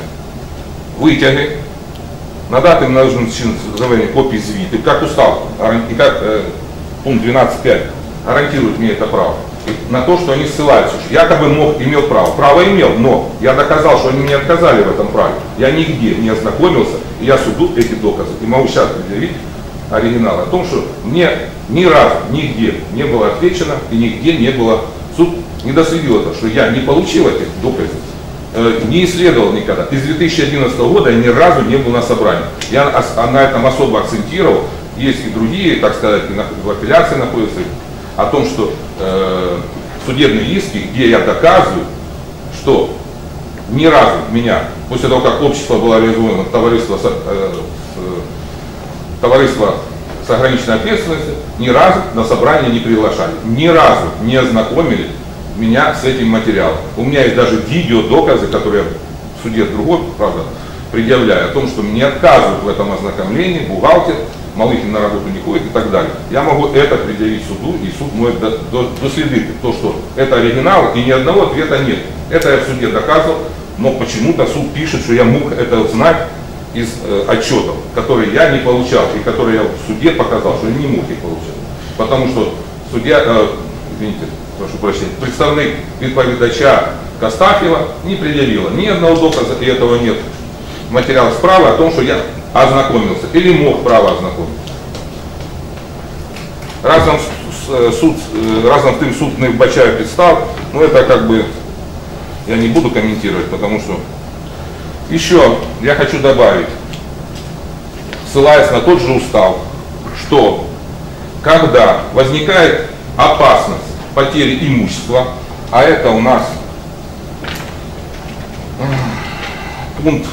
вытяги, надати належним чином заведення копії звітів, як устав, гаран- и как э, пункт 12.5 гарантирует мне это право. И на то, что они ссылаются, что якобы мог, имел право. Право имел, но я доказал, что они мне отказали в этом праве. Я нигде не ознакомился, и я суду эти доказы. И могу сейчас предъявить оригинал о том, что мне ни разу, нигде не было отвечено, и нигде не было, суд не доследил это, что я не получил этих доказов, э, не исследовал никогда. И с 2011 года я ни разу не был на собрании. Я а на этом особо акцентировал. Есть и другие, так сказать, в апелляции находятся, о том, что э, судебные иски, где я доказываю, что ни разу меня, после того, как общество было реализовано, товариство, э, с- товариство с ограниченной ответственностью, ни разу на собрание не приглашали, ни разу не ознакомили меня с этим материалом. У меня есть даже видеодоказы, которые в суде другой, правда, предъявляю, о том, что мне отказывают в этом ознакомлении бухгалтер, Малыхин на работу не ходит и так далее. Я могу это предъявить суду, и суд мой до- до- доследит то, что это оригинал, и ни одного ответа нет. Это я в суде доказывал, но почему-то суд пишет, что я мог это знать из э, отчетов, которые я не получал, и которые я в суде показал, что я не мог их получать. Потому что судья, э, извините, прошу прощения, представник відповідача Костафьева не предъявила ни одного доказа, и этого нет в материалах справы о том, что я ознакомился или мог право ознакомиться. Разом с- с- э, суд, э, разом тим суд не вбачає підстав, ну это как бы я не буду комментировать, потому что еще я хочу добавить, ссылаясь на тот же устав, что когда возникает опасность потери имущества, а это у нас пункт.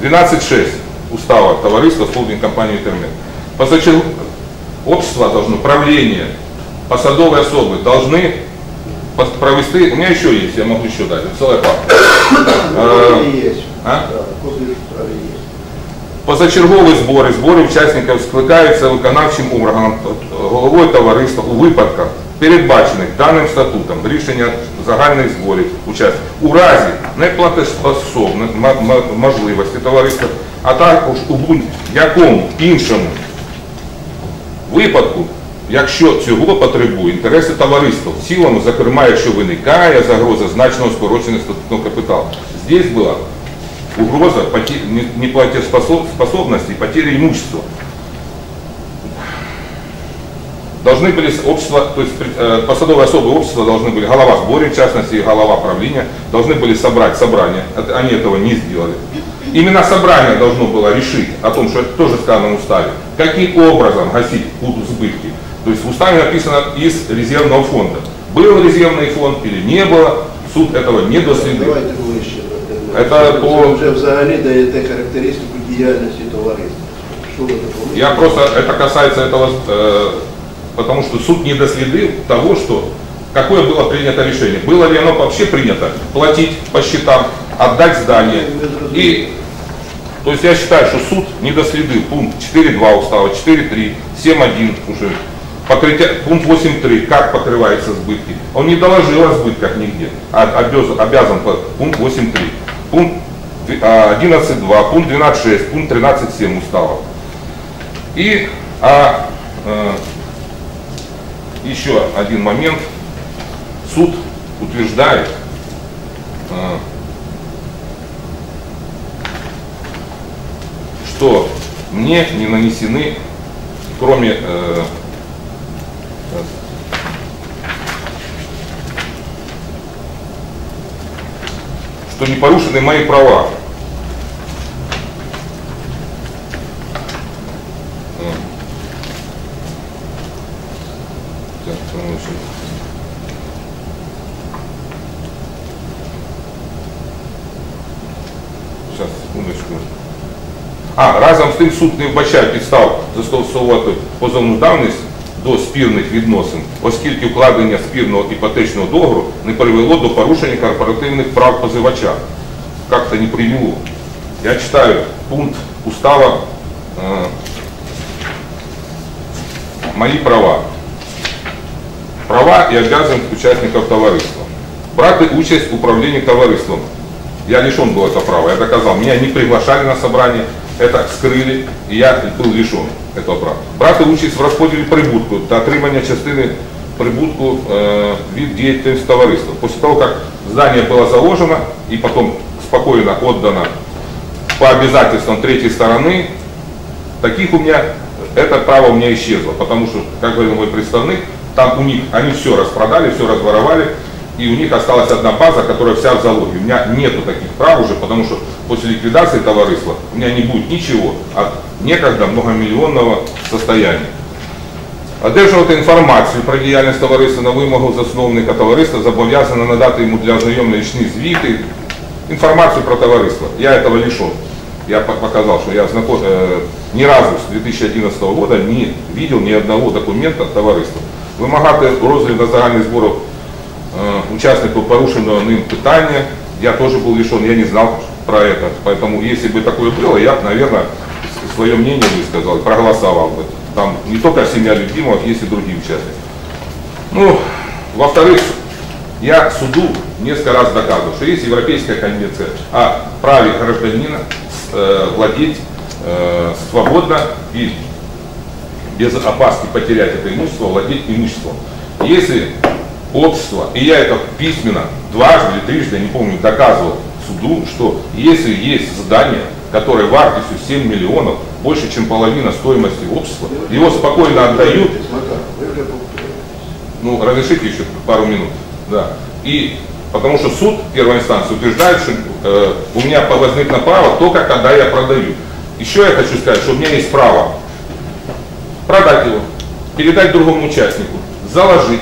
Двенадцать шесть устава товариства холдинг компании Интернет. Позачер... Общество должно, правление, посадовые особы должны провести, у меня еще есть, я могу еще дать, целая папка. Э, а? Позачергові збори, збори учасників скликаються виконавчим органом, тобто головою товариства у випадках, передбачених даним статутом рішення загальних зборів учасників у разі неплатоспроможних м- м- можливості товариства, а також у будь-якому іншому випадку, якщо цього потребує інтереси товариства, в цілому, зокрема, якщо виникає загроза значного скорочення статутного капіталу. Здесь була угроза поте- не- неплатежеспособности и потери имущества. Должны были общества, то есть э, посадовые особые общества должны были, голова сборя, в частности, и голова правления, должны были собрать собрание. Они этого не сделали. Именно собрание должно было решить о том, что это тоже сказано в уставе, каким образом гасить будут сбытки. То есть в уставе написано из резервного фонда. Был резервный фонд или не было, суд этого не доследил. Давайте ближче. до Это предмету. по- Це вже взагалі даєте характеристику діяльності товариства. Що ви такого? Я просто, это касается этого, э, потому что суд не доследил того, что какое было принято решение. Было ли оно вообще принято платить по счетам, отдать здание. И, то есть я считаю, что суд не доследил пункт 4.2 устава, 4.3, 7.1 уже, покрытие, пункт 8.3, как покрываются сбытки. Он не доложил о сбытках нигде, а обяз- обязан по пункт 8.3. Пункт дви- а, 11.2, пункт 12.6, пункт 13.7 устава. И а, э, еще один момент. Суд утверждает, э, что мне не нанесены, кроме э, что не порушены мои права. Так, потому что- Сейчас, секундочку. А разом з тим суд не вбачає підстав застосовувати позовну давність до спірних відносин, оскільки укладення спірного іпотечного договору не привело до порушення корпоративних прав позивача. Как-то не привело. Я читаю пункт устава э, «Мои права». Права и обязанности участников товариства. Брать участь в управлении товариством. Я лишен был этого права, я доказал. Меня не приглашали на собрание, это скрыли, и я был лишен этого права. Брати участь в розподілі прибутку та отримання частини прибутку э, від діяльності товариства. После того, как здание было заложено и потом спокойно отдано по обязательствам третьей стороны, таких у меня, это право у меня исчезло, потому что, как говорил мой представник, там у них, они все распродали, все разворовали, и у них осталась одна база, которая вся в залоге. У меня нету таких прав уже, потому что после ликвидации товариства у меня не будет ничего от некогда многомиллионного состояния. Одержувати інформацію про діяльність товариства на вимогу засновника товариства зобов'язано надати йому для ознайомлення річні звіти, інформацію про товариство. Я этого лишен. Я по- показал, что я знаком, э, ни разу с 2011 года не видел ни одного документа товариства. Вимагати розгляду загальних зборів э, участников порушенного ним питания, я тоже был лишен, я не знал про это. Поэтому, если бы такое было, я наверное, свое мнение высказал, проголосовал бы. Там не только семья Любимов, есть и другие участники. Ну, во-вторых, я суду несколько раз доказывал, что есть Европейская конвенция о праве гражданина э, владеть э, свободно и без опаски потерять это имущество, владеть имуществом. Если общество, и я это письменно дважды или трижды, я не помню, доказывал суду, что если есть здание, которое вартостью 7 миллионов, больше, чем половина стоимости общества, его спокойно отдают, ну, разрешите еще пару минут. Да. И потому что суд первой инстанции утверждает, что э, у меня возникнет право только когда я продаю. Еще я хочу сказать, что у меня есть право продать его, передать другому участнику, заложить,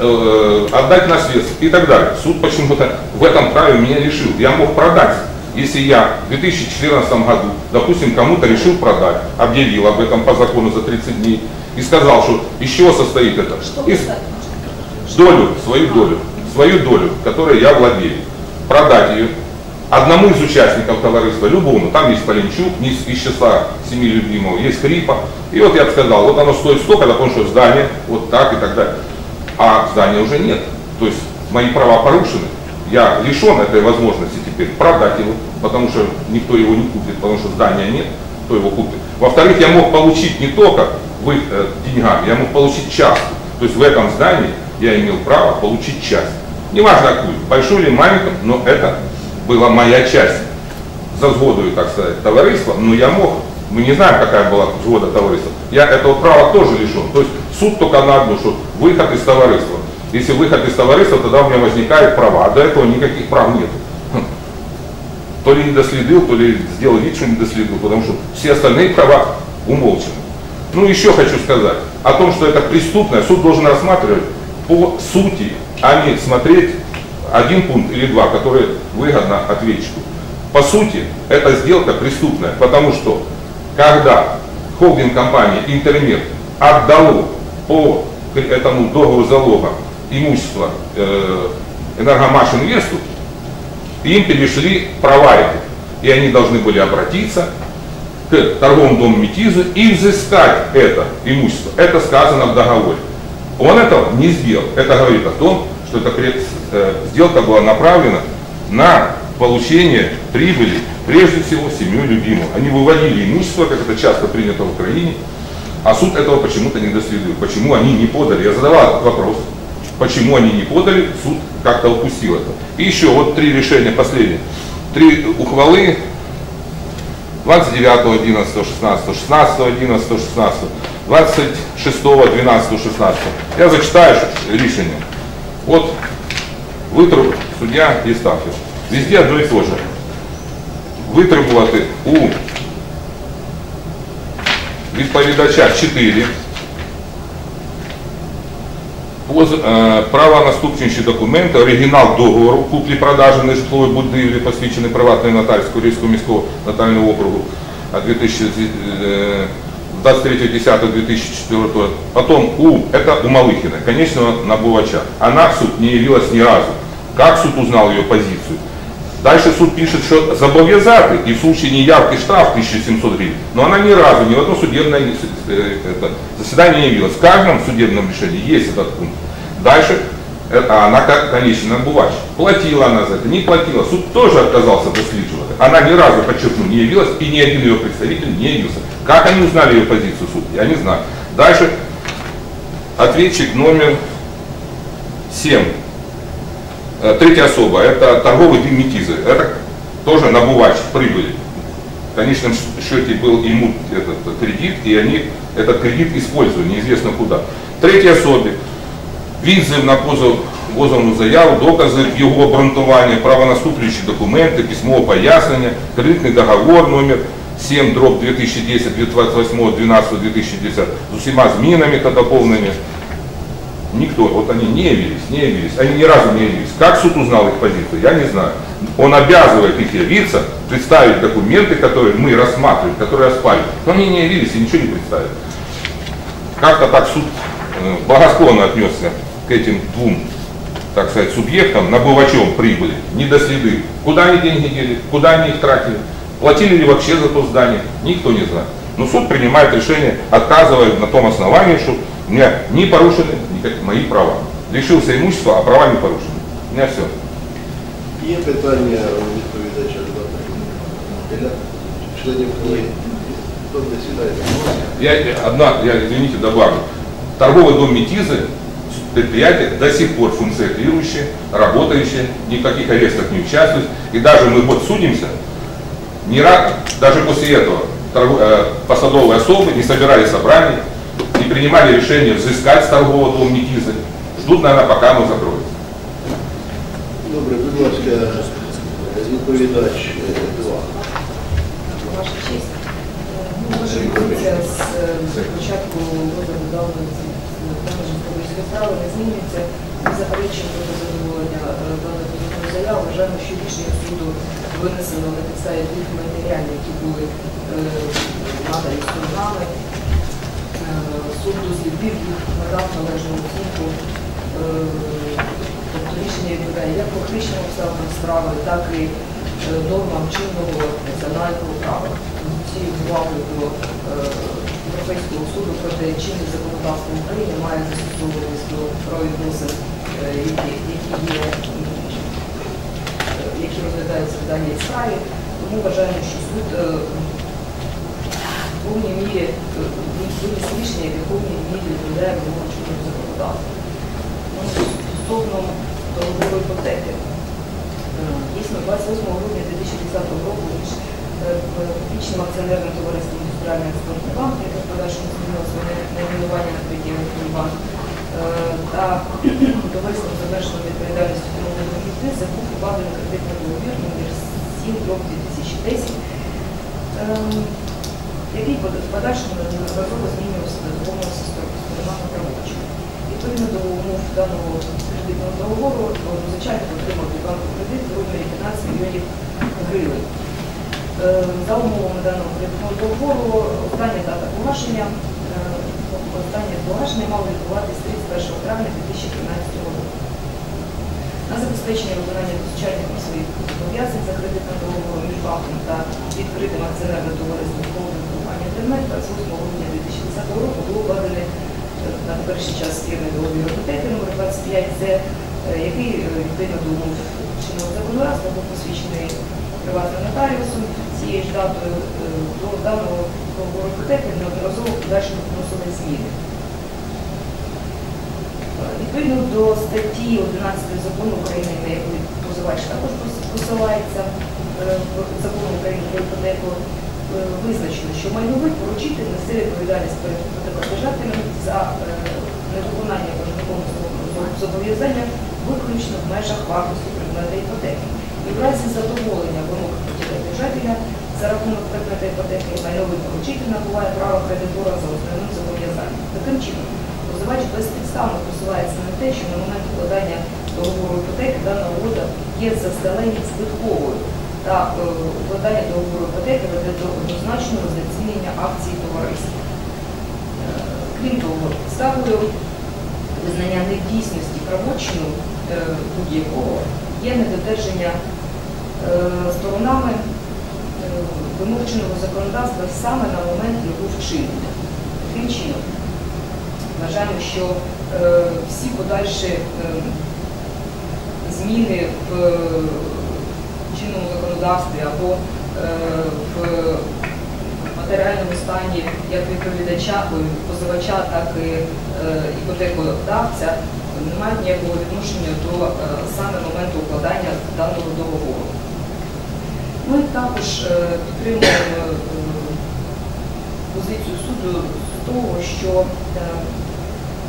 э, отдать наследство и так далее. Суд почему-то в этом праве меня лишил. Я мог продать, если я в 2014 году, допустим, кому-то решил продать, объявил об этом по закону за 30 дней и сказал, что из чего состоит это? Из- долю, свою долю, свою долю, которой я владею, продать ее одному из участников товариства, любому, там есть Поленчук, из, из числа семи любимого, есть Крипа, и вот я бы сказал, вот оно стоит столько, потому что здание, вот так и так далее, а здания уже нет, то есть мои права порушены, я лишен этой возможности теперь продать его, потому что никто его не купит, потому что здания нет, кто его купит. Во-вторых, я мог получить не только в их э, деньгами, я мог получить часть. То есть в этом здании я имел право получить часть. Неважно какую, большую или маленькую, но это была моя часть. За згодою, так сказать, товариства, но я мог, мы не знаем, какая была згода товариства, я этого права тоже лишен. То есть суд только на одну, что выход из товариства. Если выход из товариства, тогда у меня возникают права, а до этого никаких прав нет. То ли не доследил, то ли сделал вид, что не доследил, потому что все остальные права умолчены. Ну, еще хочу сказать о том, что это преступное, суд должен рассматривать по сути, а не смотреть один пункт или два, которые выгодно ответчику. По сути, эта сделка преступная, потому что когда холдинг-компания Интермет отдало по этому договору залога имущество э, Энергомаш Инвесту, им перешли права. И они должны были обратиться к торговому дому Метизу и взыскать это имущество. Это сказано в договоре. Он этого не сделал. Это говорит о том, что эта э, сделка была направлена на получение прибыли, прежде всего, семью любимых. Они выводили имущество, как это часто принято в Украине, а суд этого почему-то не доследует. Почему они не подали? Я задавал этот вопрос. Почему они не подали, суд как-то упустил это. И еще вот три решения последние. Три ухвалы 29, 11, 16, 16, 11, 16, 26, 12, 16. Я зачитаю рішення. От витреб суддя Єстафів. Везде одно і те же. Витребувати у відповідача 4, Поз- е, Правонаступніші документи, оригінал договору куплі-продажі нежитлової будівлі, посвідчений приватною нотарією Курильського міського нотаріального округу от 2000, э, 23.10.2004. Потом у, это у Малыхина, конечного набувача. Она в суд не явилась ни разу. Как суд узнал ее позицию? Дальше суд пишет, что зобов'язати, и в случае неявки штраф 1700 гривен. Но она ни разу, ни в одно судебное э, заседание не явилась. В каждом судебном решении есть этот пункт. Дальше это она как конечный набувач. Платила она за это, не платила. Суд тоже отказался дослеживать. Она ни разу, подчеркну, не явилась, и ни один ее представитель не явился. Как они узнали ее позицию суд, я не знаю. Дальше ответчик номер 7. Э, Третья особа, это торговый дым метизы. Это тоже набувач прибыли. В конечном счете был ему этот кредит, и они этот кредит используют, неизвестно куда. Третій особі відзив на позов позовну заяву, докази його обґрунтування, правонаступлюючі документи, письмове пояснення, кредитний договор номер 7 дроб 2010 від 28 12 2010 з усіма змінами та доповненнями. Никто, вот они не явились, не явились, они ни разу не явились. Как суд узнал их позицию, я не знаю. Он обязывает их явиться, представить документы, которые мы рассматриваем, которые оспариваем. Но они не явились и ничего не представили. Как-то так суд э, благосклонно отнесся к этим двум, так сказать, субъектам, набывачом прибыли, не до следы. Куда они деньги дели, куда они их тратили, платили ли вообще за то здание, никто не знает. Но суд принимает решение, отказывая на том основании, что у меня не порушены никак- мои права. Лишился имущества, а права не порушены. У меня все. Є питання у відповідача до Біля членів колеги. Хто не сідає? Я, э, одна, я, извините, добавлю. Торговый дом Метизы, предприятие до сих пор функционирующее, работающее, ни в каких арестах не участвует. И даже мы вот судимся, не раз, даже после этого торгу- э, посадовые особы не собирали собраний, не принимали решение взыскать с торгового дома Метизы. Ждут, наверное, пока оно закроется. Добре, будь ласка, відповідач е, два. Ваша честь. Ну, Наша позиція з е, початку розгляду даної даної житлової справи не змінюється. Ми заперечуємо до задоволення е, даної позовної заяви. Вважаємо, що рішення суду винесено на підставі тих матеріалів, які були е, надані сторонами. Суд дослідив їх, надав належну оцінку. Е, Тобто рішення відповідає як фактичним обставинам справи, так і е, нормам чинного національного права. Ці увагою до е, Європейського суду про те, чинне законодавство в Україні має застосовуватись до правовідносин, які, які є які розглядаються в даній справі. Тому вважаємо, що суд повній мірі виніс рішення, яке повній мірі відповідає вимогам законодавства. Ну, Стосовно договору іпотеки. Е, Дійсно, 28 грудня 2010 року між е, публічним акціонерним товариством індустріальний експортний банк, яке в подальшому змінило своє найменування на третій банк, е, та товариством з обмеженою відповідальністю Тернопільної бізнеси був укладений кредитний договір номер 7 2010, е, який в подальшому неодноразово змінювався до доповнювався сторонами правочину. Відповідно до умов даного кредитного договору, позичальник отримав від банку кредит в розмірі 15 мільйонів гривень. Е, За умовами даного кредитного договору, остання дата погашення, е, останнє погашення мало відбуватись 31 травня 2013 року. На забезпечення виконання позичальником своїх зобов'язань за кредитним договором між банком та відкритим акціонерним товариством холдингу компанії «Інтернет» 28 грудня 2010 року було вкладений на перший час фірми договір іпотеки номер 25 з який е, відповідно до умов чинного законодавства був посвідчений приватним нотаріусом цією ж датою е, до даного договору іпотеки неодноразово подальшому вносили зміни. Відповідно до статті 11 закону України, на яку позивач також посилається е, закону України про іпотеку, е, визначено, що майновий поручитель несе відповідальність перед іпотекодержателем за е, невиконання боржником зобов'язання виключно в межах вартості предмета іпотеки. І в разі задоволення вимог іпотекодержателя за рахунок предмета іпотеки майновий поручитель набуває право кредитора за основним зобов'язанням. Таким чином, позивач безпідставно посилається на те, що на момент укладання договору іпотеки дана угода є заздалегідь збитковою та е, укладання договору іпотеки веде до однозначного знецінення акцій товариства. Е, Крім того, ставлю визнання недійсності правочину е, будь-якого є недодержання сторонами вимог чинного законодавства саме на момент його вчинення. Таким чином, вважаємо, що е, всі подальші е, зміни в е, чинному законодавстві або в матеріальному стані як відповідача, позивача, так і іпотекодавця не мають ніякого відношення до саме моменту укладання даного договору. Ми також підтримуємо позицію суду з того, що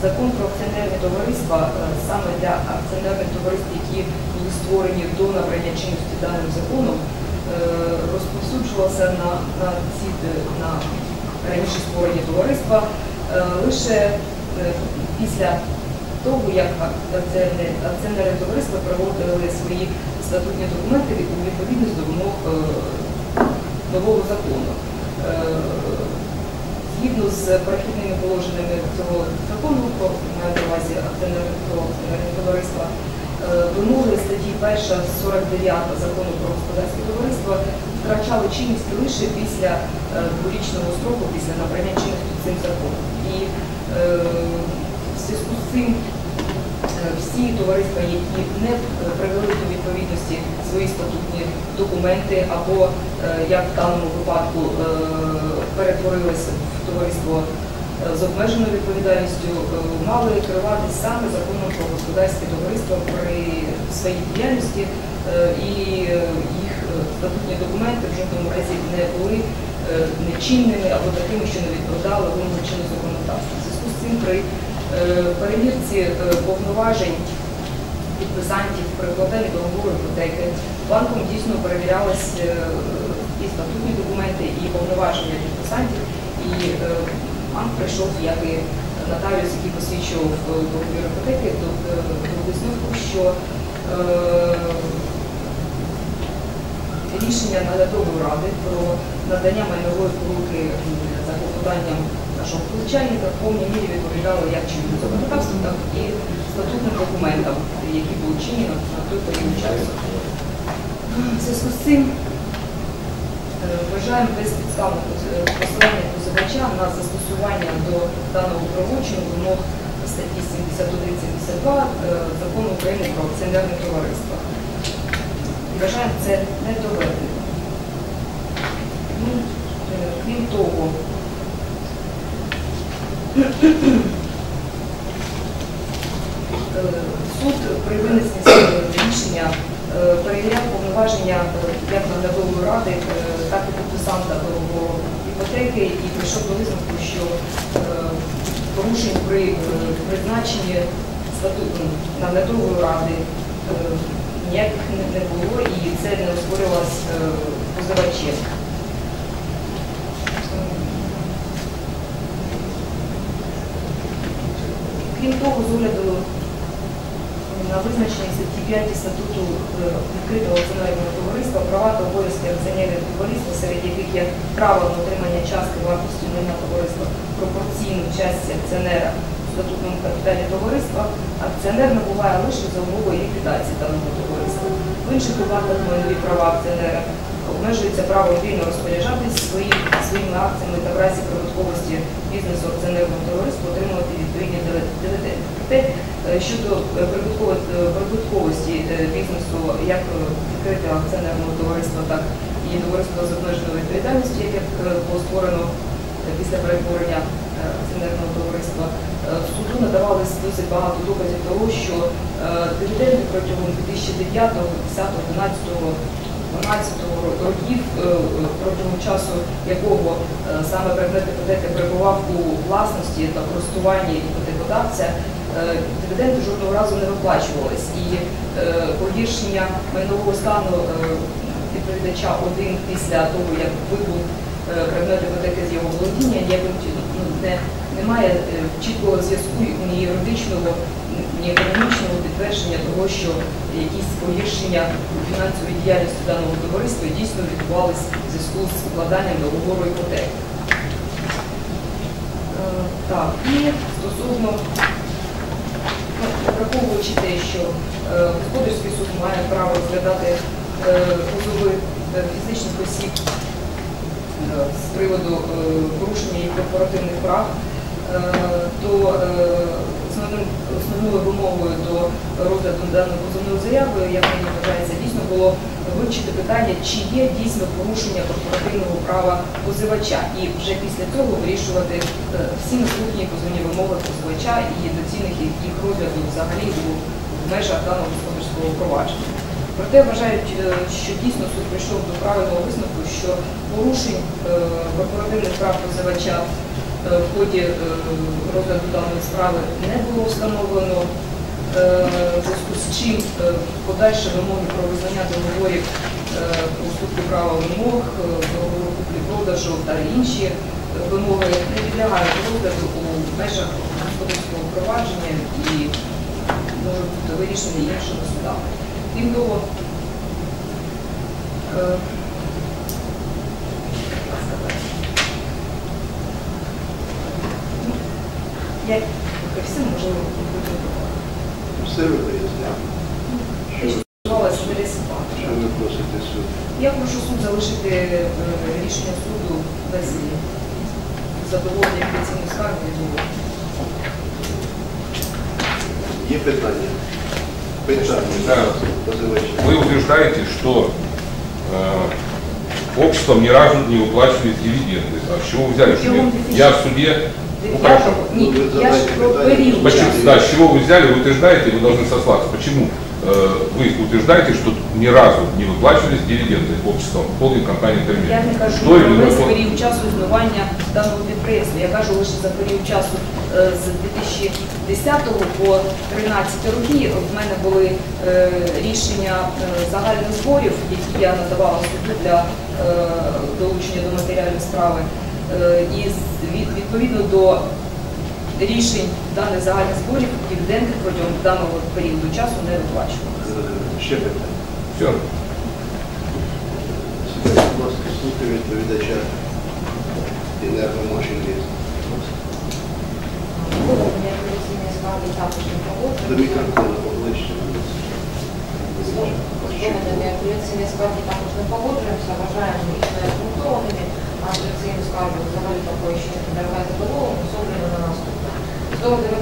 закон про акціонерні товариства е, саме для акціонерних товариств, які були створені до набрання чинності даним законом, е, розповсюджувався на, на ці е, на раніше створені товариства лише після того, як акціонерне товариство проводили свої статутні документи у відповідність до вимог нового закону. Згідно з перехідними положеннями цього закону про маю на увазі акціонерне товариства, е, вимоги статті 1 49 закону про господарське товариство втрачали чинність лише після е, дворічного строку, після набрання чинності цим законом. І е, в зв'язку з цим всі товариства, які не привели до відповідності свої статутні документи або, як в даному випадку, перетворилися в товариство е, з обмеженою відповідальністю, е, мали керуватися саме законом про господарське товариство при своїй діяльності, е, і їх статутні документи в жодному разі не були нечинними або такими, що не відповідали вимогам чинного законодавства. Зв'язку з цим при перевірці повноважень підписантів при укладанні договору іпотеки банком дійсно перевірялись е, і статутні документи, і повноваження підписантів. І е, банк прийшов, як і нотаріус, який посвідчував е, договір іпотеки, до, е, до висновку, що е, рішення наглядової ради про надання майнової поруки за клопотанням нашого позичальника в повній мірі відповідало як чинному законодавству, так і статутним документам, які були чинні на, той період часу. В зв'язку з цим е, вважаємо безпідставне пос- посилання позивача на застосування до даного правочину вимог статті 71-72 е, закону України про акціонерне товариство. Вважаємо це недоведеним. Ну, е, крім того, Е, Суд при винесенні рішення перевіряв повноваження як наглядової ради, так і підписанта договору іпотеки і прийшов до висновку, що е, порушень при е, призначенні статуту наглядової ради е, ніяких не було і це не оспорювалось позивачем. Крім того, з огляду на визначенні статті 5 статуту е, відкритого акціонерного товариства права та обов'язки акціонерів товариства, серед яких є право на отримання частки вартості майна товариства пропорційну частці акціонера в статутному капіталі товариства, акціонер набуває лише за умовою ліквідації даного товариства. В інших випадках майнові права акціонера обмежується правом вільно розпоряджатись свої, своїми акціями та в разі прибутковості бізнесу акціонерного товариства отримувати відповідні дивіденди. Е, щодо е, е, прибутковості бізнесу як відкритого акціонерного товариства, так і товариства з обмеженою відповідальністю, яке було створено після перетворення акціонерного товариства, в суду надавалось досить багато доказів того, що дивіденди протягом 2009, 10, 11 12 років, протягом часу якого саме предмет іпотеки перебував у власності та користуванні іпотекодавця, дивіденди жодного разу не виплачувались. І е, погіршення майнового стану е, відповідача один після того, як вибув е, предмет іпотеки з його володіння, ніяким ну, не, немає е, чіткого зв'язку ні юридичного, ні економічного підтвердження того, що якісь погіршення у фінансовій діяльності даного товариства дійсно відбувалися в зв'язку з укладанням договору іпотеки. Е, Так, і стосовно, враховуючи те, що е, господарський суд має право розглядати е, позови е, фізичних осіб е, з приводу е, порушення їх корпоративних прав, е, то е, основним, основною вимогою до розгляду даної позовної заяви, як мені вважається, дійсно було вивчити питання, чи є дійсно порушення корпоративного права позивача, і вже після цього вирішувати е, всі наступні позовні вимоги позивача і доцільних їх розгляду взагалі в межах даного господарського провадження. Проте вважають, е, що дійсно суд прийшов до правильного висновку, що порушень е, корпоративних прав позивача в ході е, розгляду даної справи не було встановлено. Е, в зв'язку з чим е, подальші вимоги про визнання договорів е, про уступки права вимог, е, договору куплі-продажу та інші е, вимоги не підлягають розгляду у межах господарського провадження і можуть бути вирішені іншими судами. Крім того, е, як сказати, ну, я як всім можливо буду Все ви пояснили. Що, Відбувалася Лариса що Павлівна. ви просите суд? Я прошу суд залишити е, рішення суду без змін. Задоволення апеляційної скарги відбуло. Є питання? Питання. Да. Позивачі. Вы утверждаете, что э, обществом ни разу не выплачивались дивиденды. А с чего вы взяли? что Его я- Я в суде... Ну хорошо. Ні, Ну, ви я ж задайте про питання. період. Почему, часу. да, с чего вы взяли, вы утверждаете, вы должны сослаться. Почему э, вы утверждаете, что ни разу не выплачивались дивиденды обществом холдинг компании Термин? Я не кажу Что про именно весь по- період часу існування даного підприємства. Я кажу лише за період часу е, з 2010 по 2013 роки. В мене були е, рішення е, загальних зборів, які я надавала суду для е, долучення до матеріалів справи. Е, І з- від- відповідно до рішень даних загальних зборів дивіденди протягом даного періоду часу не виплачувалися. Е, Ще питання. Все. Сідайте, будь ласка, слухаю відповідача енергомашин ліс. До мікрофону поближче. Вироблення апеляційної скарги також не погоджуємося, вважаємо їх необґрунтованими, а апеляційну скаргу взагалі такої, що не підлягає задоволенню, особливо на наступне. З доводів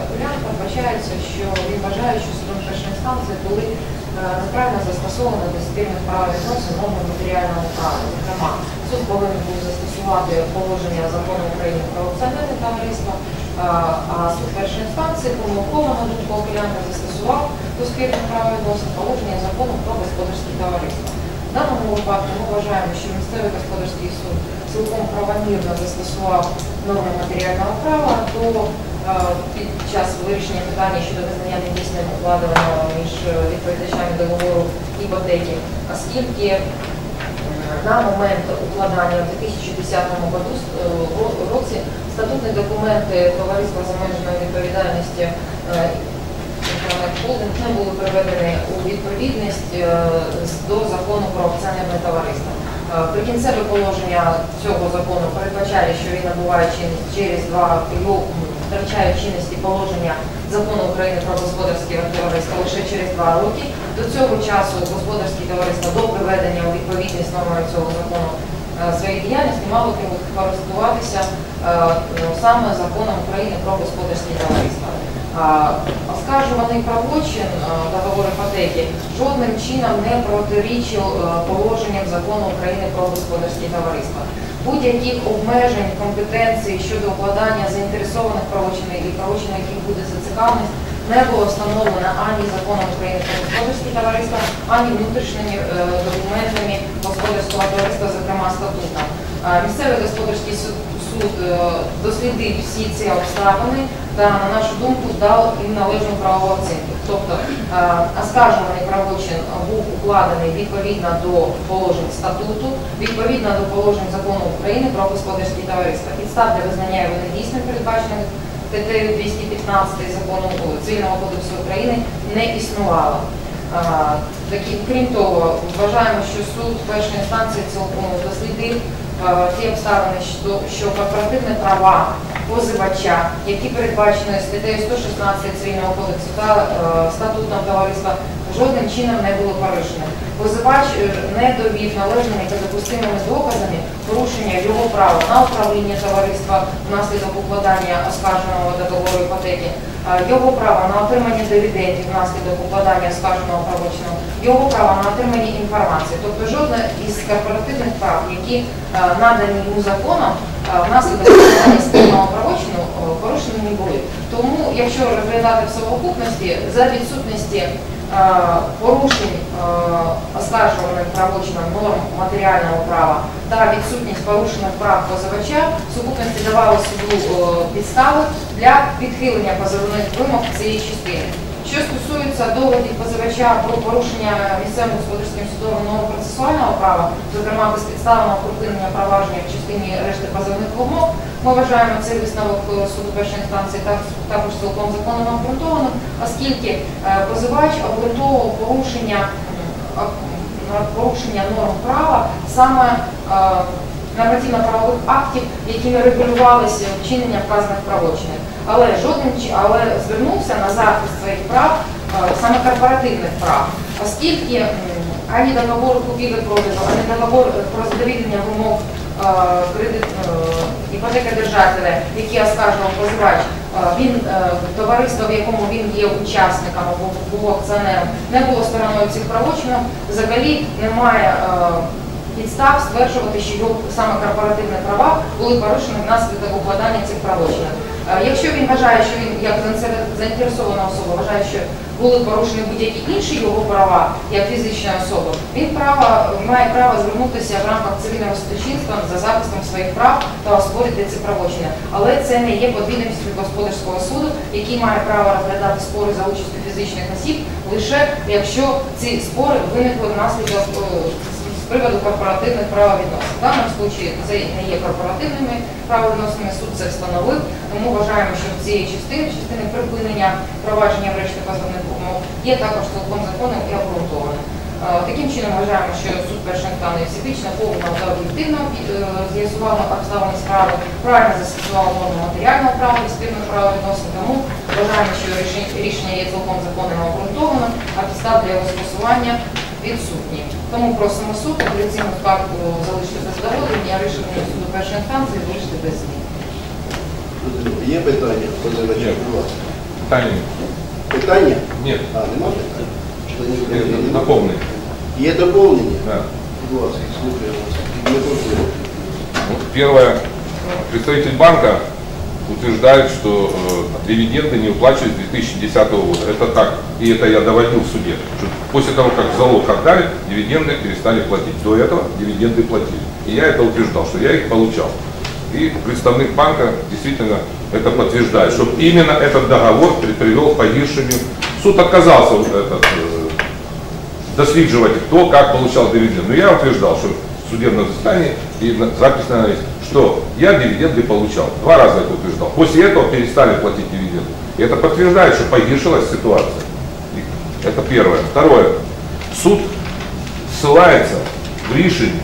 апелянта вбачається, що він вважає, що судом першої інстанції були е, неправильно застосовані до спільних прав відносин норми матеріального права. Зокрема, суд повинен був застосувати положення закону України про акціонерне товариство, е, а суд першої інстанції помилково на думку апелянта застосував до спільних прав відносин положення закону про господарські товариства. Даному випадку ми вважаємо, що місцевий господарський суд цілком правомірно застосував норми матеріального права до е, під час вирішення питання щодо визнання недійсним укладеного між е, відповідачами договору іпотеки, оскільки е, на момент укладання в 2010 году, е, ро- році статутні документи товариства з обмеженою відповідальністю е, Холдинг не були приведені у відповідність е, до закону про акціонерне товариство. Е, Прикінцеве положення цього закону передбачає, що він набуває чинність через два його втрачає чинності положення закону України про господарські товариства лише через два роки. До цього часу господарські товариства до приведення у відповідність нормами цього закону е, своєї діяльності мало користуватися саме законом України про господарські товариства. Оскаржуваний правочин договору іпотеки жодним чином не протирічив положенням закону України про господарські товариства. Будь-яких обмежень компетенцій щодо укладання заінтересованих правочинів і правочин, яких буде зацікавленість, не було встановлено ані законом України про господарські товариства, ані внутрішніми е, документами господарського товариства, зокрема статутом. Місцевий господарський суд, суд е, дослідив всі ці обставини та, на нашу думку, дав їм належну правову оцінку. Тобто е, оскаржуваний правочин був укладений відповідно до положень статуту, відповідно до положень закону України про господарські товариства. Підстав для визнання його недійсним передбачених статтею 215 закону Цивільного кодексу України не існувало. Такі, крім того, вважаємо, що суд першої інстанції цілком дослідив ті обставини, що, що корпоративні права позивача, які передбачені статтею 116 Цивільного кодексу та е, статутом товариства, жодним чином не було порушено. Позивач е, не довів належними та допустимими доказами порушення його права на управління товариства внаслідок укладання оскарженого договору іпотеки, його право на отримання дивідендів внаслідок укладання оскарженого правочину, його право на отримання інформації. Тобто жодне із корпоративних прав, які е, надані йому законом, е, внаслідок укладання спільного правочину порушені не були. Тому, якщо розглядати в совокупності, за відсутності порушень е, оскаржуваним правочином норм матеріального права та відсутність порушених прав позивача в сукупності давали суду е, підстави для відхилення позивних вимог цієї частини. Що стосується доводів позивача про порушення місцевим господарським судовим норм процесуального права, зокрема безпідставного припинення провадження в частині решти позовних вимог, ми вважаємо цей висновок е, суду першої інстанції також цілком законом обґрунтованим, оскільки е, позивач обґрунтовував порушення порушення норм права саме е, нормативно-правових актів, якими регулювалися вчинення вказаних правочинів. Але жодним але звернувся на захист своїх прав, е, саме корпоративних прав, оскільки ані договор купівлі-продажу, ані договор е, про задовільнення вимог е, кредит е, іпотекодержателя, які оскаржував позивач, він товариство, в якому він є учасником або був акціонером, не було стороною цих правочинів, взагалі немає. підстав стверджувати, що його саме корпоративні права були порушені внаслідок укладання цих правочинів. Е, Якщо він вважає, що він як заінтересована особа вважає, що були порушені будь-які інші його права як фізична особа, він право, має право звернутися в рамках цивільного судочинства за захистом своїх прав та оспорити ці правочини. Але це не є подвійним господарського суду, який має право розглядати спори за участю фізичних осіб лише якщо ці спори виникли внаслідок е, приводу корпоративних правовідносин. В даному випадку це не є корпоративними правовідносинами, суд це встановив, тому вважаємо, що в цій частині, частини припинення провадження в решті позовних умов є також цілком законним і обґрунтованим. Е, Таким чином вважаємо, що суд першої інстанції всебічно, повно та об'єктивно е, з'ясував обставини справи, правильно застосував норму матеріального права і спільних правовідносин, тому вважаємо, що рішення- є цілком законним обґрунтованим, а підстав для його скасування відсутні. Тому просимо суд апеляційну скаргу залишити без задоволення, а рішення суду першої інстанції залишити без змін. Є питання, позивача, Ні. будь ласка. Таня, Питання? нет, А, нема питань? Членів это комісії нема? дополнение. Є доповнення? Да. Будь ласка, слухаємо вас. Дмитро Кулик. Вот Первое. Представитель банка утверждает, что э, дивиденды не уплачивались с 2010 года. Это так. И это я доводил в суде. После того, как залог отдали, дивиденды перестали платить. До этого дивиденды платили. И я это утверждал, что я их получал. И представник банка действительно это подтверждает, что именно этот договор при- привел к погибшему. Суд отказался этот, э, дослеживать, кто как получал дивиденды. Но я утверждал, что в судебном заседании и запись на есть, что я дивиденды получал. Два раза это утверждал. После этого перестали платить дивиденды. И это подтверждает, что погибшилась ситуация. Это первое. Второе. Суд ссылается в решении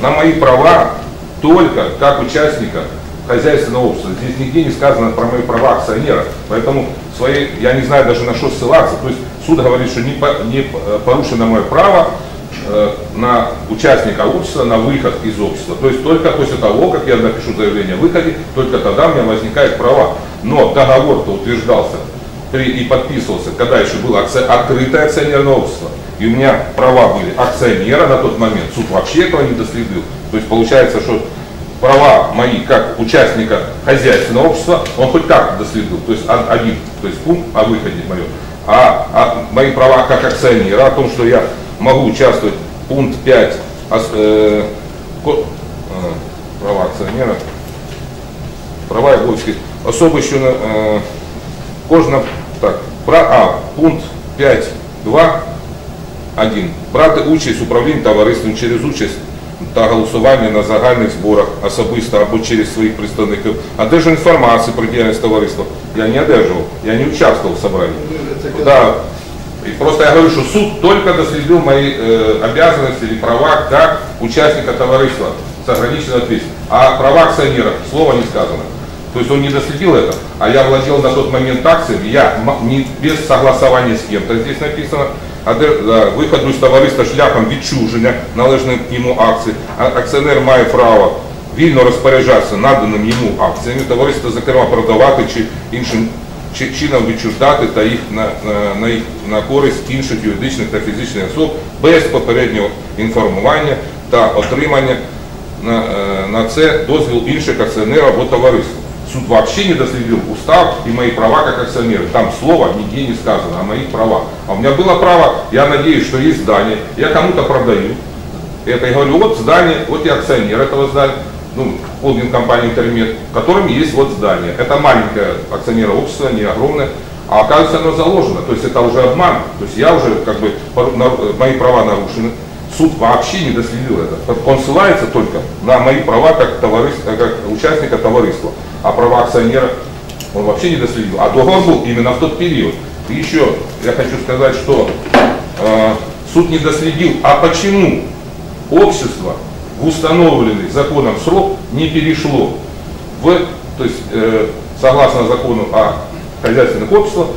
на мои права только как участника хозяйственного общества. Здесь нигде не сказано про мои права акционера. Поэтому свои, я не знаю даже на что ссылаться. То есть суд говорит, что не, по- не э, порушено мое право на участника общества на выход из общества. То есть только после того, как я напишу заявление о выходе, только тогда у меня возникают права. Но договор-то утверждался и подписывался, когда еще было открытое акционерное общество. И у меня права были акционера на тот момент. Суд вообще этого не доследил. То есть получается, что права мои как участника хозяйственного общества, он хоть как доследил. То есть один, то есть пункт о выходе моем. А, а мои права как акционера, о том, что я могу участвовать, пункт 5, ос- э, ко- э, права акционера, права і обов'язки особи, що на е, кожна так, про, а, пункт 5.2 1. Брати участь в управлінні товариством через участь та голосування на загальних зборах особисто або через своїх представників. Одержу інформацію про діяльність товариства. Я не одерживал, я не участвовал в собрании. Да. И просто я говорю, что суд только доследил мои э, обязанности или права как участника товариства с ограниченной ответственностью. А права акционера слова не сказано. То есть он не доследил это, а я владел на тот момент акциями, я м- не, без согласования с кем-то, здесь написано, а де- да, виходу з товариства шляхом відчуження належних йому акцій, а акціонер має право вільно розпоряджатися наданим йому акціями, товариство, зокрема, продавати чи іншим чи- чином відчуждати та їх на, на, на, їх, на користь інших юридичних та фізичних особ без попереднього інформування та отримання на, е, на це дозвіл інших акціонерів або товариства. Суд вообще не доследил устав и мои права как акционера. Там слова нигде не сказано о моих правах. А у меня было право, я надеюсь, что есть здание, я кому-то продаю. Это я говорю, вот здание, вот я акционер этого здания, ну, холдинг компании Интермет, в котором есть вот здание. Это маленькое акционерное общество, не огромное, а оказывается оно заложено, то есть это уже обман, то есть я уже как бы, мои права нарушены. Суд вообще не доследил это. Он ссылается только на мои права как, товарищ- как участника товариства, а права акционера он вообще не доследил. А договор был именно в тот период. И еще я хочу сказать, что э, суд не доследил, а почему общество в установленный законом срок не перешло в, то есть э, согласно закону о хозяйственных обществах,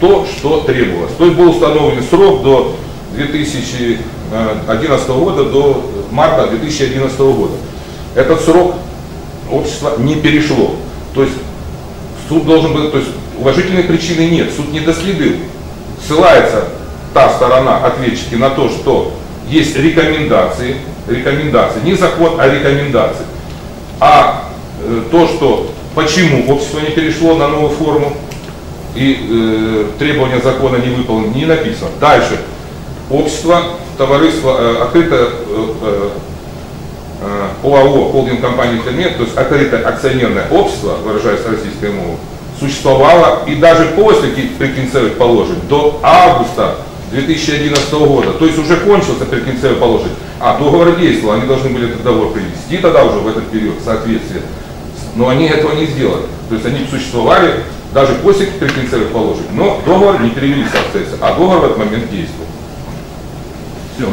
то, что требовалось. То есть был установлен срок до 2011 года, до марта 2011 года. Этот срок общество не перешло. То есть суд должен был, то есть уважительной причины нет, суд не доследил. Ссылается та сторона, ответчики, на то, что есть рекомендации, рекомендации, не закон, а рекомендации. А э, то, что почему общество не перешло на новую форму и э, требования закона не выполнены, не написано. Дальше. Общество, товариство, э, открытое э, э, э, ОАО, холдинг компании «Интермет», то есть открытое акционерное общество, выражаясь российской мовой, существовало и даже после ки- прикинцевых положений, до августа 2011 года, то есть уже кончился предконцевый положение, а договор действовал, они должны были этот договор привести тогда уже в этот период в соответствие. Но они этого не сделали. То есть они существовали даже после предконцевых положений, но договор не перевели в соответствие, а договор в этот момент действовал. Все,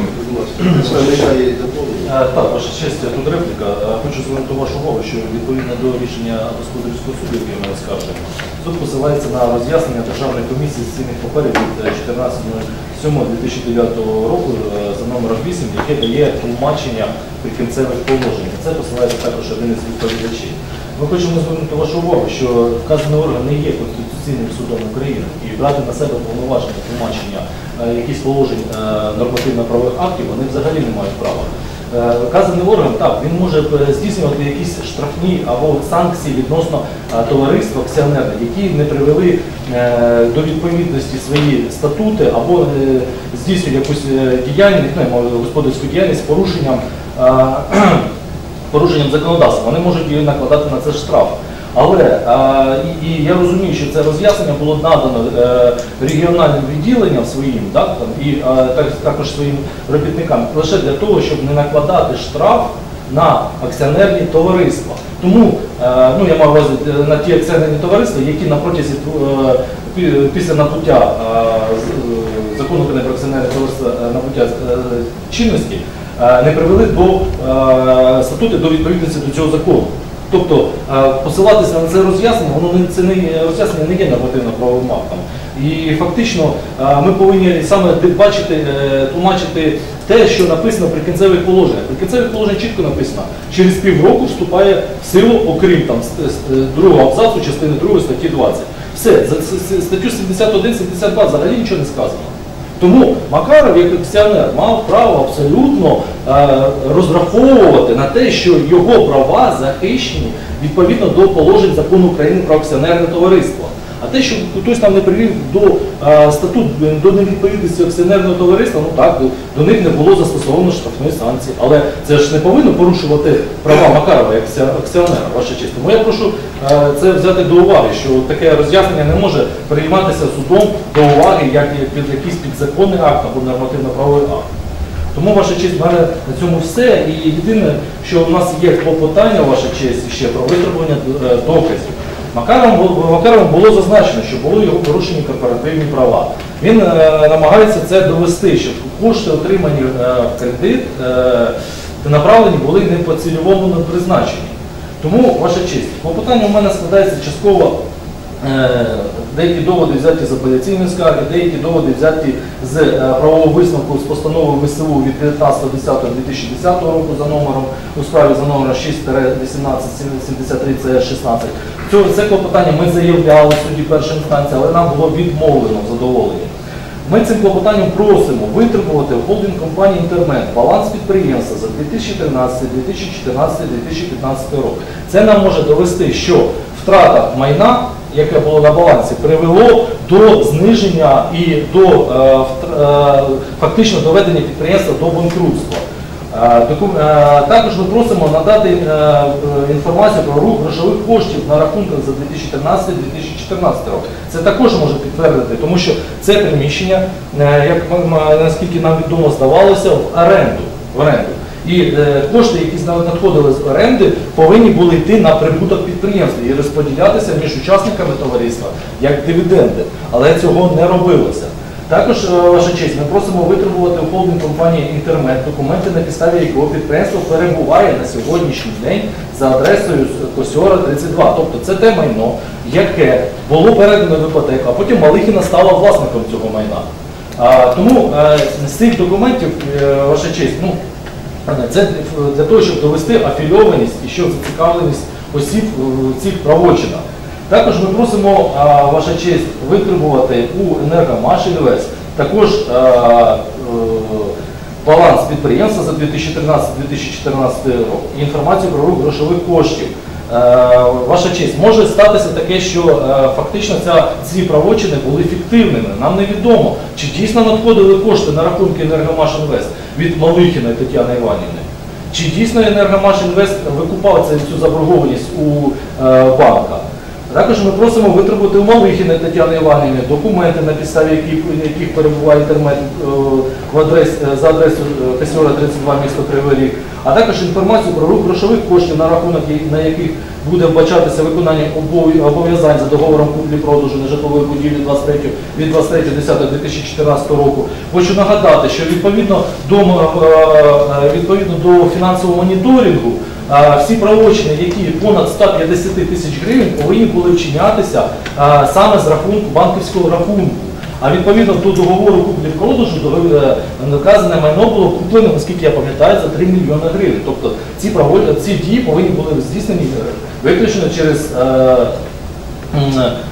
э, так, ваше честь, тут репліка. Э, хочу звернути вашу увагу, що відповідно до рішення господарського суду, яке ми розкажемо, суд посилається на роз'яснення Державної комісії з цінних паперів від 14 7-2009 року е, за номером 8, яке дає тлумачення прикінцевих положень. Це посилається також один із відповідачів. Ми хочемо звернути вашу увагу, що вказаний орган не є Конституційним судом України і брати на себе повноваження тлумачення е, якісь положень е, нормативно-правових актів, вони взагалі не мають права. Е, Вказаний орган так він може е, здійснювати якісь штрафні або санкції відносно е, товариства акціонера, які не привели до відповідності свої статути або здійснюють якусь діяльність, ну, господарську діяльність з порушенням. порушенням законодавства, вони можуть її накладати на це штраф. Але і, і я розумію, що це роз'яснення було надано е, регіональним відділенням своїм, так, там, і е, так, також своїм робітникам, лише для того, щоб не накладати штраф на акціонерні товариства. Тому е, ну, я маю увазі на ті акціонерні товариства, які на протязі після набуття закону про акціонерне товариство е, набуття чинності не привели до статути до відповідності до цього закону. Тобто е, посилатися на це роз'яснення, воно не це не роз'яснення не є нормативно-правовим актом. І фактично е, ми повинні саме бачити, е, тлумачити те, що написано в прикінцевих положеннях. В прикінцевих положеннях чітко написано, через півроку вступає в силу, окрім там другого абзацу частини 2 статті 20. Все, за статтю 71-72 взагалі нічого не сказано. Тому Макаров, як акціонер, мав право абсолютно е, розраховувати на те, що його права захищені відповідно до положень закону України про акціонерне товариство. А те, що хтось там не привів до е, статут до невідповідності акціонерного товариства, ну так, до них не було застосовано штрафної санкції. Але це ж не повинно порушувати права Макарова як акціонера, ваша честь. Тому я прошу е, це взяти до уваги, що таке роз'яснення не може прийматися судом до уваги як як під якийсь підзаконний акт або нормативно-правовий акт. Тому, ваша честь, в мене на цьому все. І єдине, що у нас є клопотання, ваша честь, ще про витребування е, доказів. Макаровим, Макаровим було зазначено, що були його порушені корпоративні права. Він е, намагається це довести, щоб кошти, отримані е, в кредит, е, направлені були не по цільовому призначенні. Тому, ваша честь, клопотання у мене складається частково Деякі доводи взяті з апеляційної скарги, деякі доводи взяті з е, правового висновку з постанови ВСУ від 19.10.2010 року за номером у справі за номером 6-1873-16. Цього- Це клопотання ми заявляли в суді першої інстанції, але нам було відмовлено в задоволенні. Ми цим клопотанням просимо витребувати в холдинг компанії Інтернет баланс підприємства за 2013, 2014, 2015 рок. Це нам може довести, що втрата майна, яке було на балансі, привело до зниження і до е, е, фактично доведення підприємства до банкрутства. Е, Також ми просимо надати інформацію про рух грошових коштів на рахунках за 2013-2014 рок. Це також може підтвердити, тому що це приміщення, наскільки нам відомо, здавалося. В оренду. І е, кошти, які надходили з оренди, повинні були йти на прибуток підприємства і розподілятися між учасниками товариства як дивіденди. Але цього не робилося. Також, е, ваша честь, ми просимо витребувати у холдинг компанії Інтермет документи, на підставі якого підприємство перебуває на сьогоднішній день за адресою Косьора 32. Тобто це те майно, яке було передано в іпотеку, а потім Малихіна стала власником цього майна. Тому е, з цих документів, ваша честь, ну, це для того, щоб довести афільованість і що зацікавленість осіб в цих правочинах. Також ми просимо, ваша честь, витребувати у «Енергомаш Інвест» також е, баланс підприємства за 2013-2014 рік і інформацію про рух грошових коштів. Е, Ваша честь, може статися таке, що е, фактично ці правочини були фіктивними. Нам невідомо, чи дійсно надходили кошти на рахунки «Енергомаш Інвест» від Малихіної Тетяни Іванівни. Чи дійсно «Енергомаш Інвест» викупав цю заборгованість у е, банка? Також ми просимо витребувати у Малихіни Тетяни Іванівни документи, на підставі яких, перебуває інтернет е, е, за адресою е, 32 місто Кривий Ріг, а також інформацію про рух грошових коштів на рахунок, на яких буде вбачатися виконання обов'язань за договором куплі-продажу нежитлової будівлі 23, від 23.10.2014 року. Хочу нагадати, що відповідно до, фінансового моніторингу всі правочини, які понад 150 тисяч гривень, повинні були вчинятися саме з рахунку банківського рахунку. А відповідно до договору куплі-продажу е, наказане майно було куплено, наскільки я пам'ятаю, за 3 мільйони гривень. Тобто ці ці дії повинні були здійснені е, виключно через.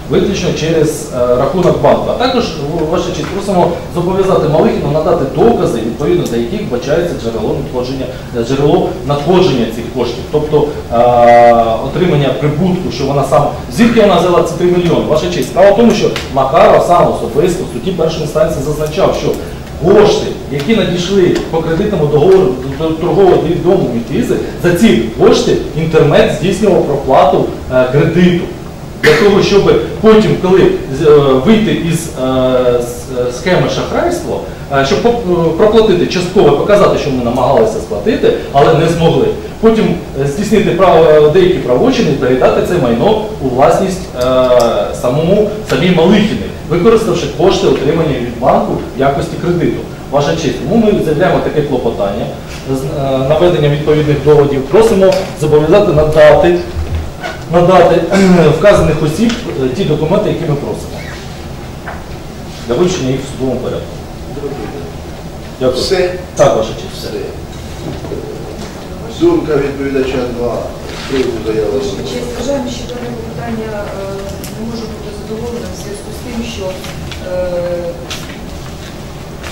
Виключно через е, рахунок банку. А також, в- ваша честь, просимо зобов'язати Малихіну надати докази, відповідно до яких вбачається джерело надходження, е, джерело надходження цих коштів, тобто е, отримання прибутку, що вона сам звідки вона взяла ці 3 мільйони. Ваша честь, справа в тому, що Макаров сам особисто в суді першої інстанції зазначав, що кошти, які надійшли по кредитному договору до торгового дому Мітизи, за ці кошти інтернет здійснював проплату кредиту. Для того, щоб потім, коли е, вийти із е, е, схеми шахрайства, щоб проплатити частково, показати, що ми намагалися сплатити, але не змогли. Потім здійснити право, деякі правочини і передати це майно у власність самому самій Малихіни, використавши кошти, отримані від банку в якості кредиту. Ваша честь, тому ми заявляємо таке клопотання з наведенням відповідних доводів. Просимо зобов'язати надати надати вказаних осіб е, ті документи, які ми просимо. Для вивчення їх в судовому порядку. Дякую. Все. Так, ваша честь. Все. Думка відповідача 2. Приводу заяви. Ваша честь, вважаємо, що дане питання е, не може бути задоволене в зв'язку з тим, що е,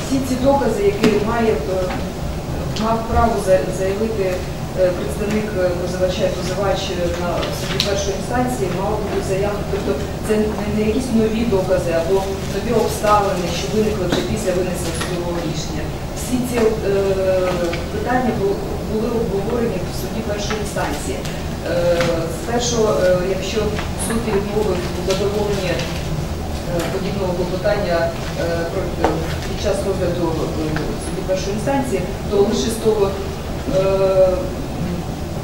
всі ці докази, які має, мав право заявити представник е, позивача позивач е, на суді першої інстанції мав бути заявлено. Тобто це не, якісь нові докази або нові обставини, що виникли вже після винесення судового рішення. Всі ці е, питання були обговорені в суді першої інстанції. Е, Спершу, е, якщо суд відмовив е, подібного клопотання е, е, під час розгляду е, суду першої інстанції, то лише з того е,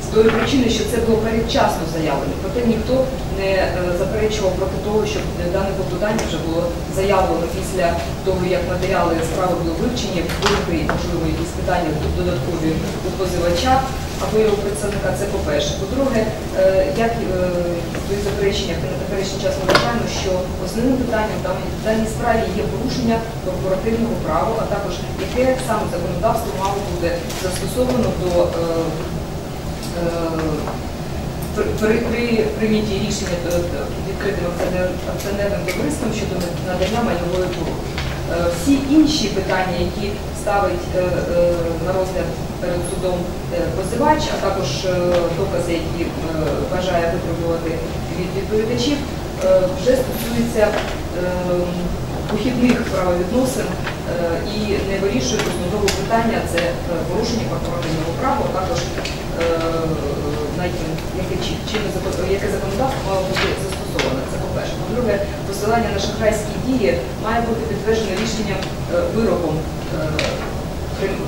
з тої причини, що це було передчасно заявлено. Проте ніхто не е, заперечував проти того, щоб дане клопотання вже було заявлено після того, як матеріали справи були вивчені, виникли, можливо, якісь питання додаткові у позивача або його представника. Це по-перше. По-друге, е, як е, при запереченнях і на теперішній час ми вважаємо, що основним питанням в даній- справі є порушення корпоративного права, а також яке саме законодавство мало бути застосовано до е, е, при, при, при прийнятті рішення е, е, відкритим акціонер- акціонерним товариством щодо надання майнової пороги. Е, Всі інші питання, які ставить е, е, на розгляд перед судом е, позивач, а також е, докази, які е, бажає витребувати від відповідачів, е, вже стосуються е, похідних правовідносин е, і не вирішує основного питання це е, порушення корпоративного права, а також е, яке законодавство мало бути застосоване. Це по-перше. По-друге, посилання на шахрайські дії має бути підтверджено рішенням е, вироком е,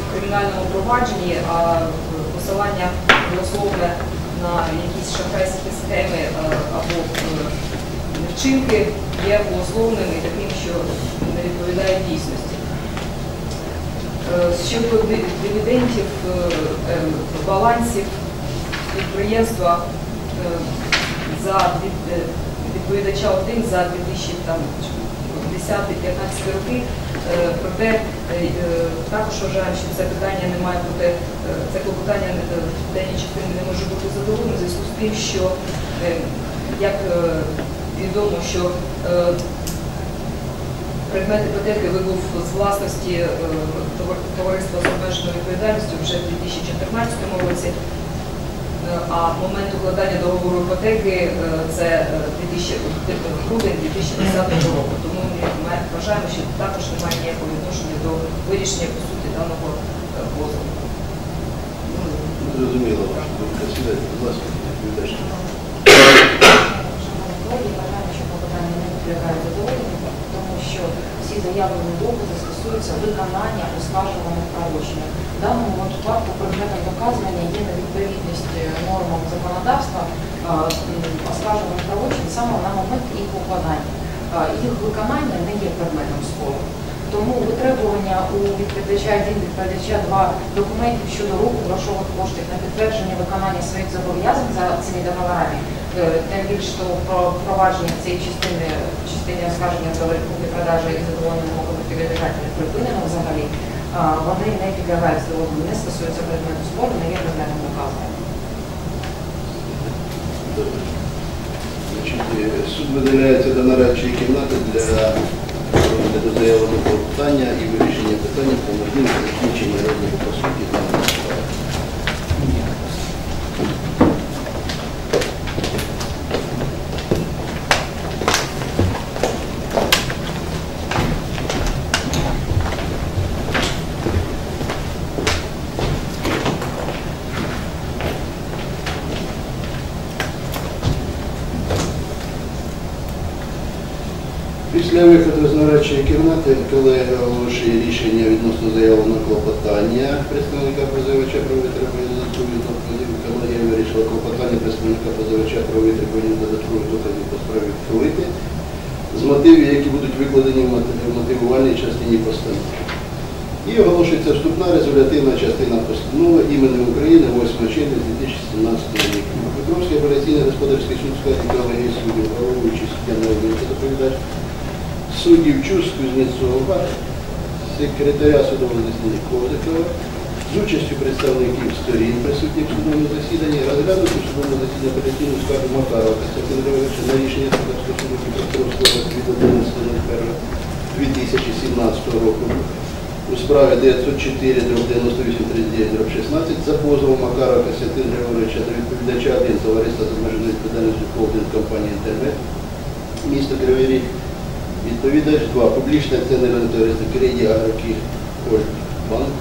в кримінальному провадженні, а е, посилання голословне на якісь шахрайські схеми е, або е, вчинки є голословним і таким, що не відповідає дійсності. Е, Щодо ди- дивідендів, е, е, балансів підприємства е, за відповідача один за 2010-2015 роки. Проте також вважаємо, що це питання не має бути, це клопотання в даній частині не може бути задоволено в зв'язку з тим, що як відомо, що Предмет іпотеки вибув з власності е, товариства з обмеженою відповідальністю вже в 2014 році, Е, а момент укладання договору іпотеки е, це 2000 грудень 2010 року. Тому ми вважаємо, що також немає ніякого відношення до вирішення по суті даного позову. Ну, Зрозуміло. Будь ласка, відповідач. Шановні колеги, вважаємо, що клопотання не підлягають що всі заявлені докази стосуються виконання оскаржуваних правочинів. В даному випадку предметом доказування є невідповідність е, нормам законодавства оскаржуваних правочин саме на момент їх укладання. Їх виконання не є предметом спору. Тому витребування у відповідача один, відповідача два документів щодо руху грошових коштів на підтвердження виконання своїх зобов'язань за цими договорами, тим більше що про- провадження цієї частини, частини оскарження договорів купівлі-продажі і задоволення мого відповідача припинено взагалі, вони не підлягають здоров'ю, не стосуються предмету спору, не є предметом. Значить, е, суд виділяється до нарадчої кімнати для заявленого клопотання і вирішення питання по можливості закінчення розгляду по даної справи. Після виходу з кімнати оголошує рішення відносно заявленого клопотання представника позивача про витребування додаткових доказів. Колегія вирішила клопотання представника позивача про витребування додаткових доказів по справі відхилити з мотивів, які будуть викладені в мотивувальній частині постанови. І оголошується вступна резолютивна частина постанови іменем України 8 червня 2017 року. Петровський апеляційний господарський суд складі колегії суддів, головуючий суддя Новинка доповідач, суддів Чус, Кузнєцова, секретаря судового засідання Козикова, з участю представників сторін присутніх в судовому засіданні, розглянути судовому засіданні апеляційну скаргу Макарова Костянтина Григоровича на рішення Судовського суду Дніпропетровського від 11.01.2017 року у справі 904 98 39 16 за позовом Макарова Костянтина Григоровича до відповідача 1 товариства з обмеженою відповідальністю холдинг компанії інтернет місто Кривий Ріг. Відповідач 2. Публічне акціонерне товариство Кредит Агрокі Банк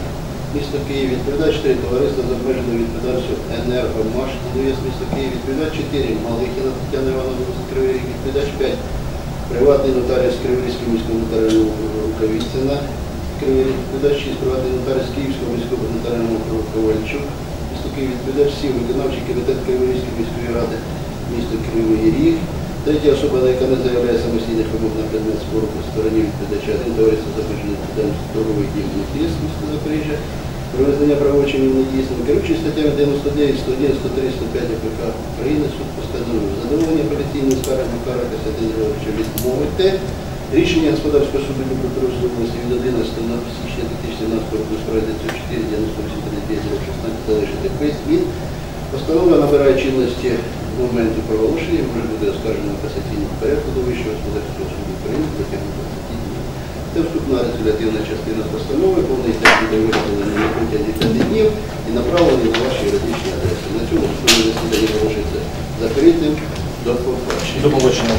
місто Київ. Відповідач 3. Товариство з обмеженою відповідальністю Енергомаш ДВС місто Київ. Відповідач 4. Малихіна Тетяна Івановна Кривий. Відповідач 5. Приватний нотаріус Криворізького міського нотаріального округу Ріг. Відповідач 6. Приватний нотаріус Київського міського нотаріального округу Ковальчук. Місто Київ. Відповідач 7. Виконавчий комітет Криворізької міської ради місто Кривий Ріг. Третя особа, яка не заявляє самостійних вимог на предмет спору по стороні відповідача, один товариство запобіжної відповідальності торговий дім НТС міста Запоріжжя, про визнання правочинів недійсним. Керуючи статтями 99, 101, 103, 105 АПК України, суд постановив задоволення апеляційної скарги Макара Костянтина Григоровича відмовити. Рішення господарського суду Дніпропетровської області від 11 січня 2017 року справи 904 98 39 16 залишити без змін. Постанова набирає чинності в моменту проголошення, може бути оскаржено касаційним порядку до Вищого господарського суду України протягом 20 днів. Це вступна резолютивна частина постанови, повний текст буде виготовлений на протязі 5 днів і направлений на ваші юридичні адреси. На цьому судове засідання оголошується закритим. До побачення. До побачення.